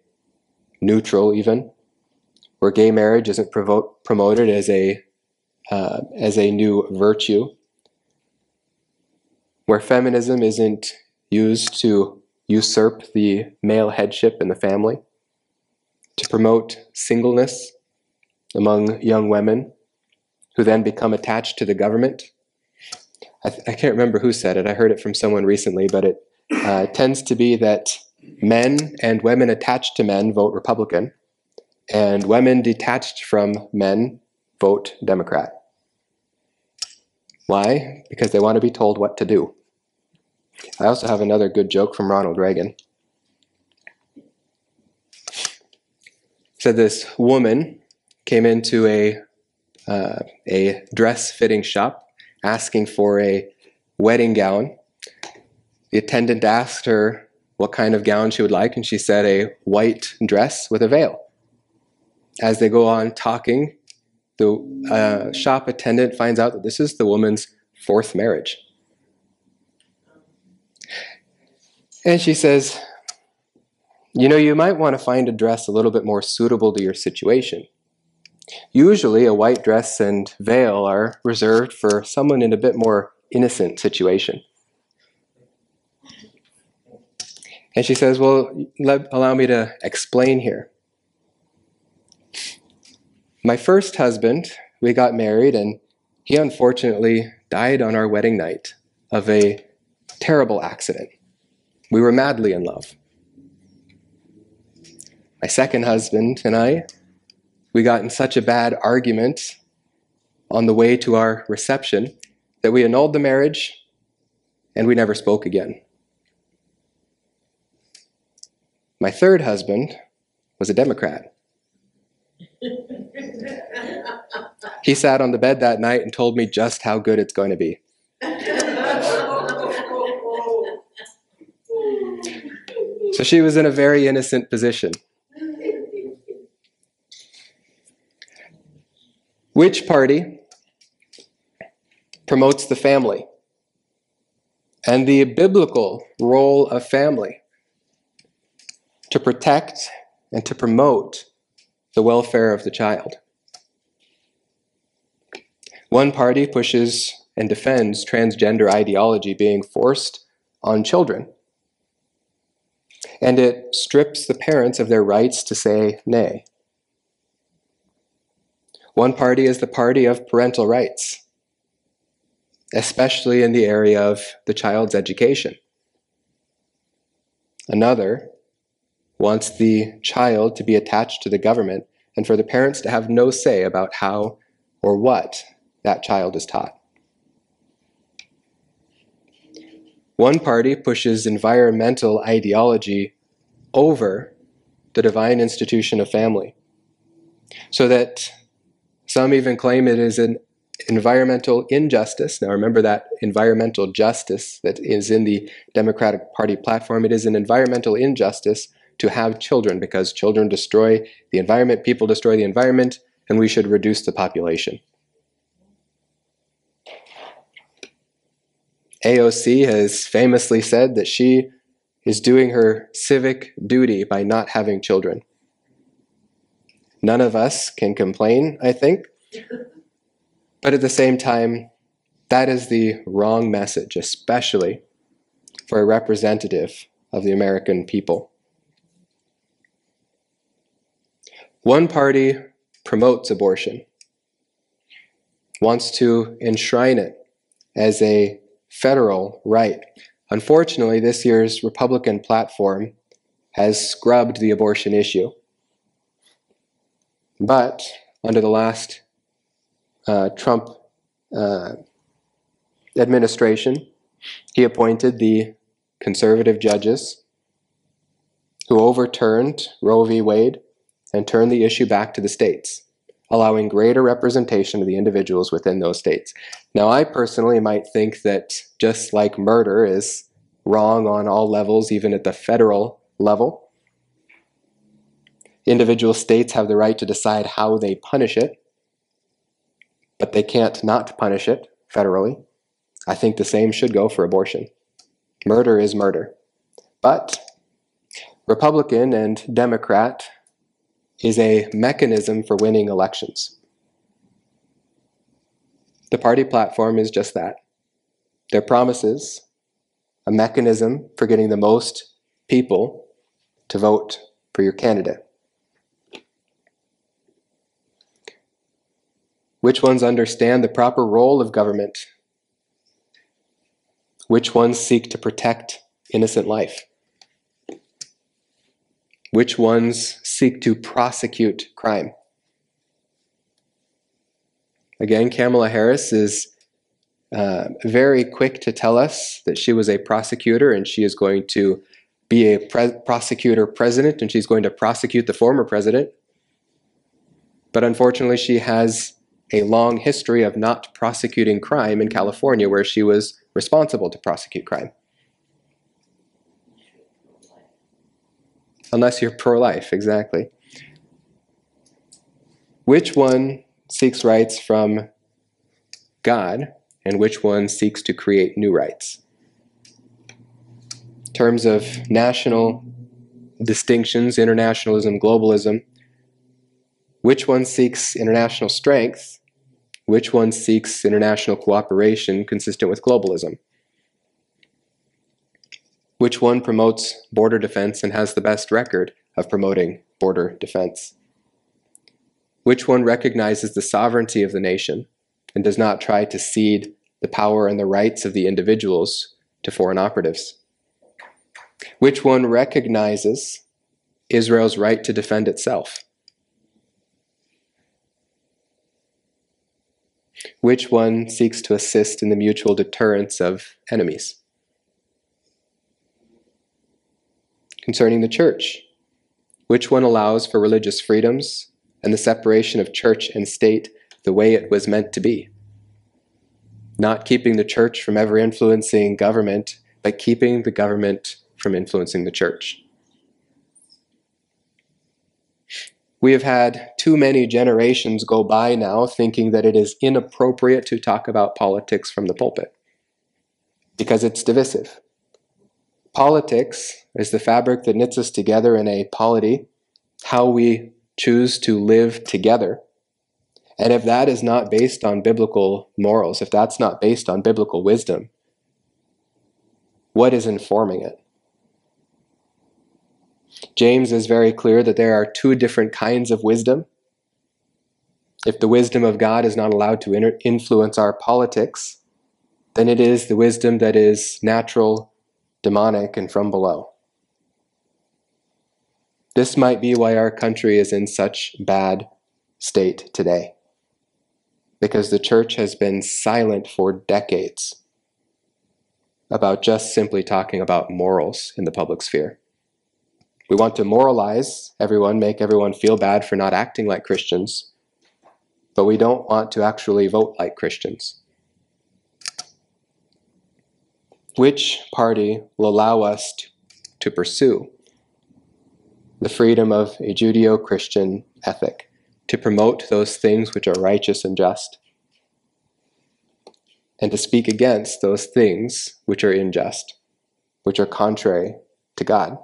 neutral, even, where gay marriage isn't promoted as a uh, as a new virtue, where feminism isn't used to usurp the male headship in the family, to promote singleness among young women who then become attached to the government. I, I can't remember who said it, I heard it from someone recently, but it uh, tends to be that men and women attached to men vote Republican, and women detached from men vote Democrat. Why? Because they want to be told what to do. I also have another good joke from Ronald Reagan. Said this woman came into a uh, a dress fitting shop asking for a wedding gown. The attendant asked her what kind of gown she would like, and she said a white dress with a veil. As they go on talking, the uh, shop attendant finds out that this is the woman's fourth marriage. And she says, You know, you might want to find a dress a little bit more suitable to your situation. Usually, a white dress and veil are reserved for someone in a bit more innocent situation. And she says, Well, let, allow me to explain here. My first husband, we got married, and he unfortunately died on our wedding night of a terrible accident. We were madly in love. My second husband and I, we got in such a bad argument on the way to our reception that we annulled the marriage and we never spoke again. My third husband was a Democrat. He sat on the bed that night and told me just how good it's going to be. So she was in a very innocent position. Which party promotes the family and the biblical role of family to protect and to promote the welfare of the child? One party pushes and defends transgender ideology being forced on children. And it strips the parents of their rights to say nay. One party is the party of parental rights, especially in the area of the child's education. Another wants the child to be attached to the government and for the parents to have no say about how or what that child is taught. One party pushes environmental ideology over the divine institution of family, so that some even claim it is an environmental injustice. Now, remember that environmental justice that is in the Democratic Party platform. It is an environmental injustice to have children because children destroy the environment, people destroy the environment, and we should reduce the population. AOC has famously said that she is doing her civic duty by not having children. None of us can complain, I think. But at the same time, that is the wrong message, especially for a representative of the American people. One party promotes abortion, wants to enshrine it as a federal right. Unfortunately, this year's Republican platform has scrubbed the abortion issue. But under the last uh, Trump uh, administration, he appointed the conservative judges who overturned Roe v. Wade and turned the issue back to the states, allowing greater representation of the individuals within those states. Now, I personally might think that just like murder is wrong on all levels, even at the federal level, individual states have the right to decide how they punish it but they can't not punish it federally. I think the same should go for abortion. Murder is murder. But Republican and Democrat is a mechanism for winning elections. The party platform is just that. Their promises, a mechanism for getting the most people to vote for your candidate. Which ones understand the proper role of government? Which ones seek to protect innocent life? Which ones seek to prosecute crime? Again, Kamala Harris is uh, very quick to tell us that she was a prosecutor and she is going to be a pre- prosecutor president and she's going to prosecute the former president. But unfortunately, she has a long history of not prosecuting crime in California, where she was responsible to prosecute crime. Unless you're pro life, exactly. Which one seeks rights from God and which one seeks to create new rights? In terms of national distinctions, internationalism, globalism, which one seeks international strength which one seeks international cooperation consistent with globalism? Which one promotes border defense and has the best record of promoting border defense? Which one recognizes the sovereignty of the nation and does not try to cede the power and the rights of the individuals to foreign operatives? Which one recognizes Israel's right to defend itself? Which one seeks to assist in the mutual deterrence of enemies? Concerning the church, which one allows for religious freedoms and the separation of church and state the way it was meant to be? Not keeping the church from ever influencing government, but keeping the government from influencing the church. We have had too many generations go by now thinking that it is inappropriate to talk about politics from the pulpit because it's divisive. Politics is the fabric that knits us together in a polity, how we choose to live together. And if that is not based on biblical morals, if that's not based on biblical wisdom, what is informing it? James is very clear that there are two different kinds of wisdom. If the wisdom of God is not allowed to inter- influence our politics, then it is the wisdom that is natural, demonic, and from below. This might be why our country is in such bad state today. Because the church has been silent for decades about just simply talking about morals in the public sphere. We want to moralize everyone, make everyone feel bad for not acting like Christians, but we don't want to actually vote like Christians. Which party will allow us to, to pursue the freedom of a Judeo Christian ethic, to promote those things which are righteous and just? and to speak against those things which are unjust, which are contrary to God.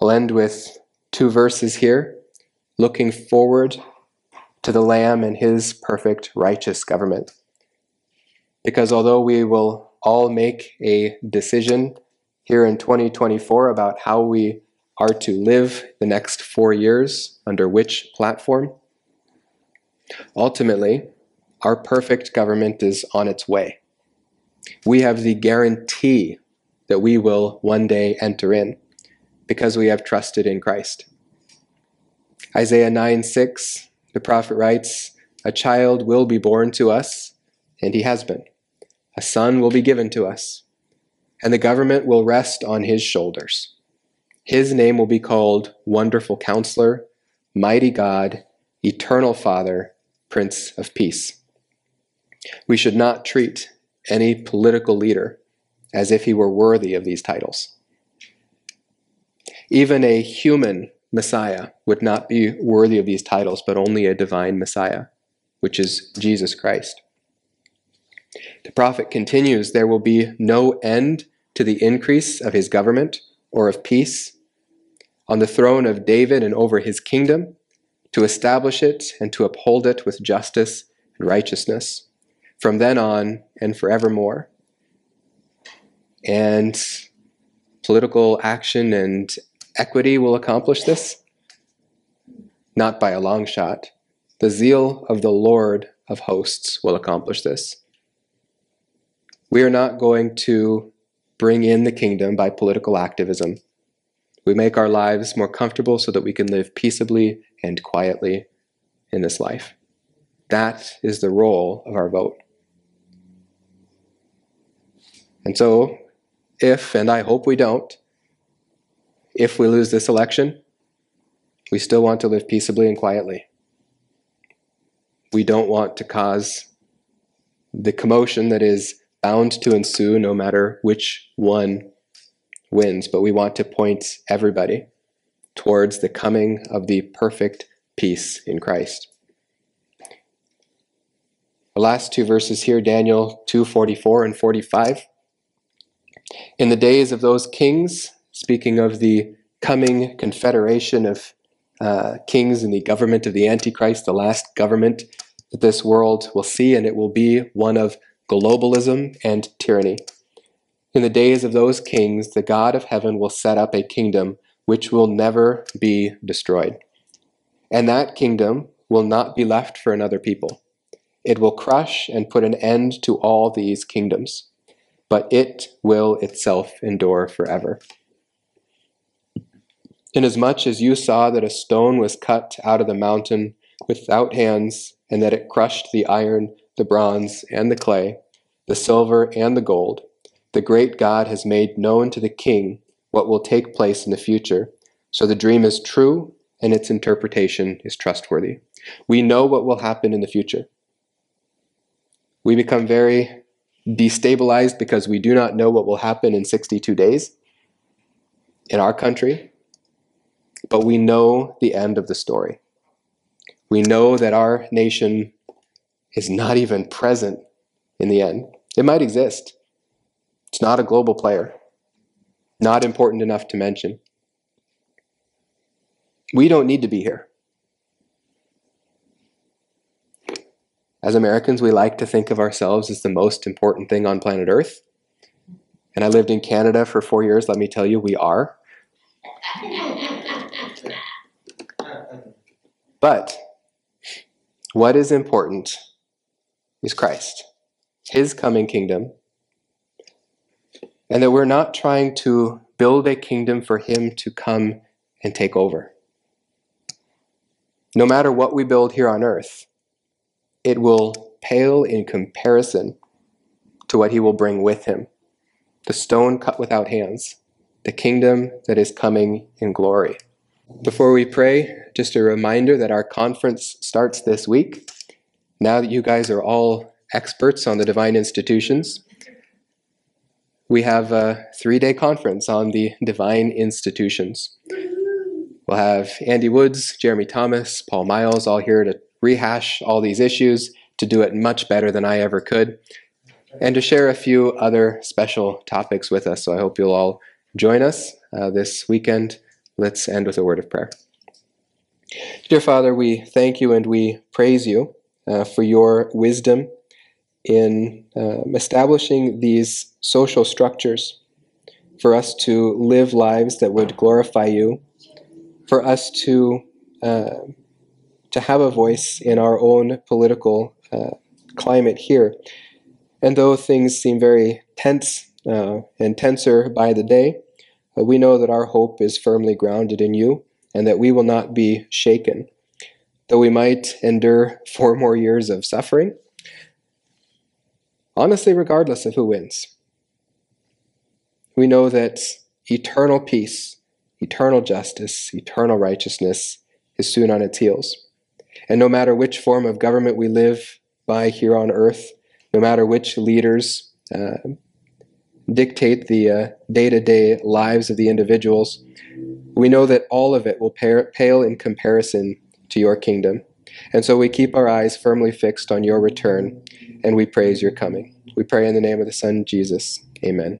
I'll end with two verses here, looking forward to the Lamb and his perfect righteous government. Because although we will all make a decision here in 2024 about how we are to live the next four years under which platform, ultimately, our perfect government is on its way. We have the guarantee that we will one day enter in because we have trusted in Christ. Isaiah 9 6, the prophet writes, A child will be born to us, and he has been. A son will be given to us, and the government will rest on his shoulders. His name will be called Wonderful Counselor, Mighty God, Eternal Father, Prince of Peace. We should not treat any political leader as if he were worthy of these titles. Even a human Messiah would not be worthy of these titles, but only a divine Messiah, which is Jesus Christ. The prophet continues there will be no end to the increase of his government or of peace on the throne of David and over his kingdom, to establish it and to uphold it with justice and righteousness from then on and forevermore. And political action and equity will accomplish this? Not by a long shot. The zeal of the Lord of hosts will accomplish this. We are not going to bring in the kingdom by political activism. We make our lives more comfortable so that we can live peaceably and quietly in this life. That is the role of our vote. And so, if, and I hope we don't, if we lose this election, we still want to live peaceably and quietly. We don't want to cause the commotion that is bound to ensue no matter which one wins, but we want to point everybody towards the coming of the perfect peace in Christ. The last two verses here, Daniel 2:44 and 45. In the days of those kings, speaking of the coming confederation of uh, kings and the government of the Antichrist, the last government that this world will see, and it will be one of globalism and tyranny. In the days of those kings, the God of heaven will set up a kingdom which will never be destroyed. And that kingdom will not be left for another people. It will crush and put an end to all these kingdoms but it will itself endure forever. Inasmuch as you saw that a stone was cut out of the mountain without hands, and that it crushed the iron, the bronze, and the clay, the silver, and the gold, the great God has made known to the king what will take place in the future. So the dream is true, and its interpretation is trustworthy. We know what will happen in the future. We become very destabilized because we do not know what will happen in 62 days in our country, but we know the end of the story. We know that our nation is not even present in the end. It might exist. It's not a global player, not important enough to mention. We don't need to be here. As Americans, we like to think of ourselves as the most important thing on planet Earth. And I lived in Canada for four years. Let me tell you, we are. But what is important is Christ, His coming kingdom, and that we're not trying to build a kingdom for Him to come and take over. No matter what we build here on earth, it will pale in comparison to what he will bring with him the stone cut without hands, the kingdom that is coming in glory. Before we pray, just a reminder that our conference starts this week. Now that you guys are all experts on the divine institutions, we have a three day conference on the divine institutions. We'll have Andy Woods, Jeremy Thomas, Paul Miles all here to rehash all these issues, to do it much better than I ever could, and to share a few other special topics with us. So I hope you'll all join us uh, this weekend. Let's end with a word of prayer. Dear Father, we thank you and we praise you uh, for your wisdom in uh, establishing these social structures for us to live lives that would glorify you, for us to uh, to have a voice in our own political uh, climate here. And though things seem very tense uh, and tenser by the day, uh, we know that our hope is firmly grounded in you and that we will not be shaken. Though we might endure four more years of suffering, honestly, regardless of who wins, we know that eternal peace, eternal justice, eternal righteousness is soon on its heels. And no matter which form of government we live by here on earth, no matter which leaders uh, dictate the day to day lives of the individuals, we know that all of it will pale in comparison to your kingdom. And so we keep our eyes firmly fixed on your return and we praise your coming. We pray in the name of the Son, Jesus. Amen.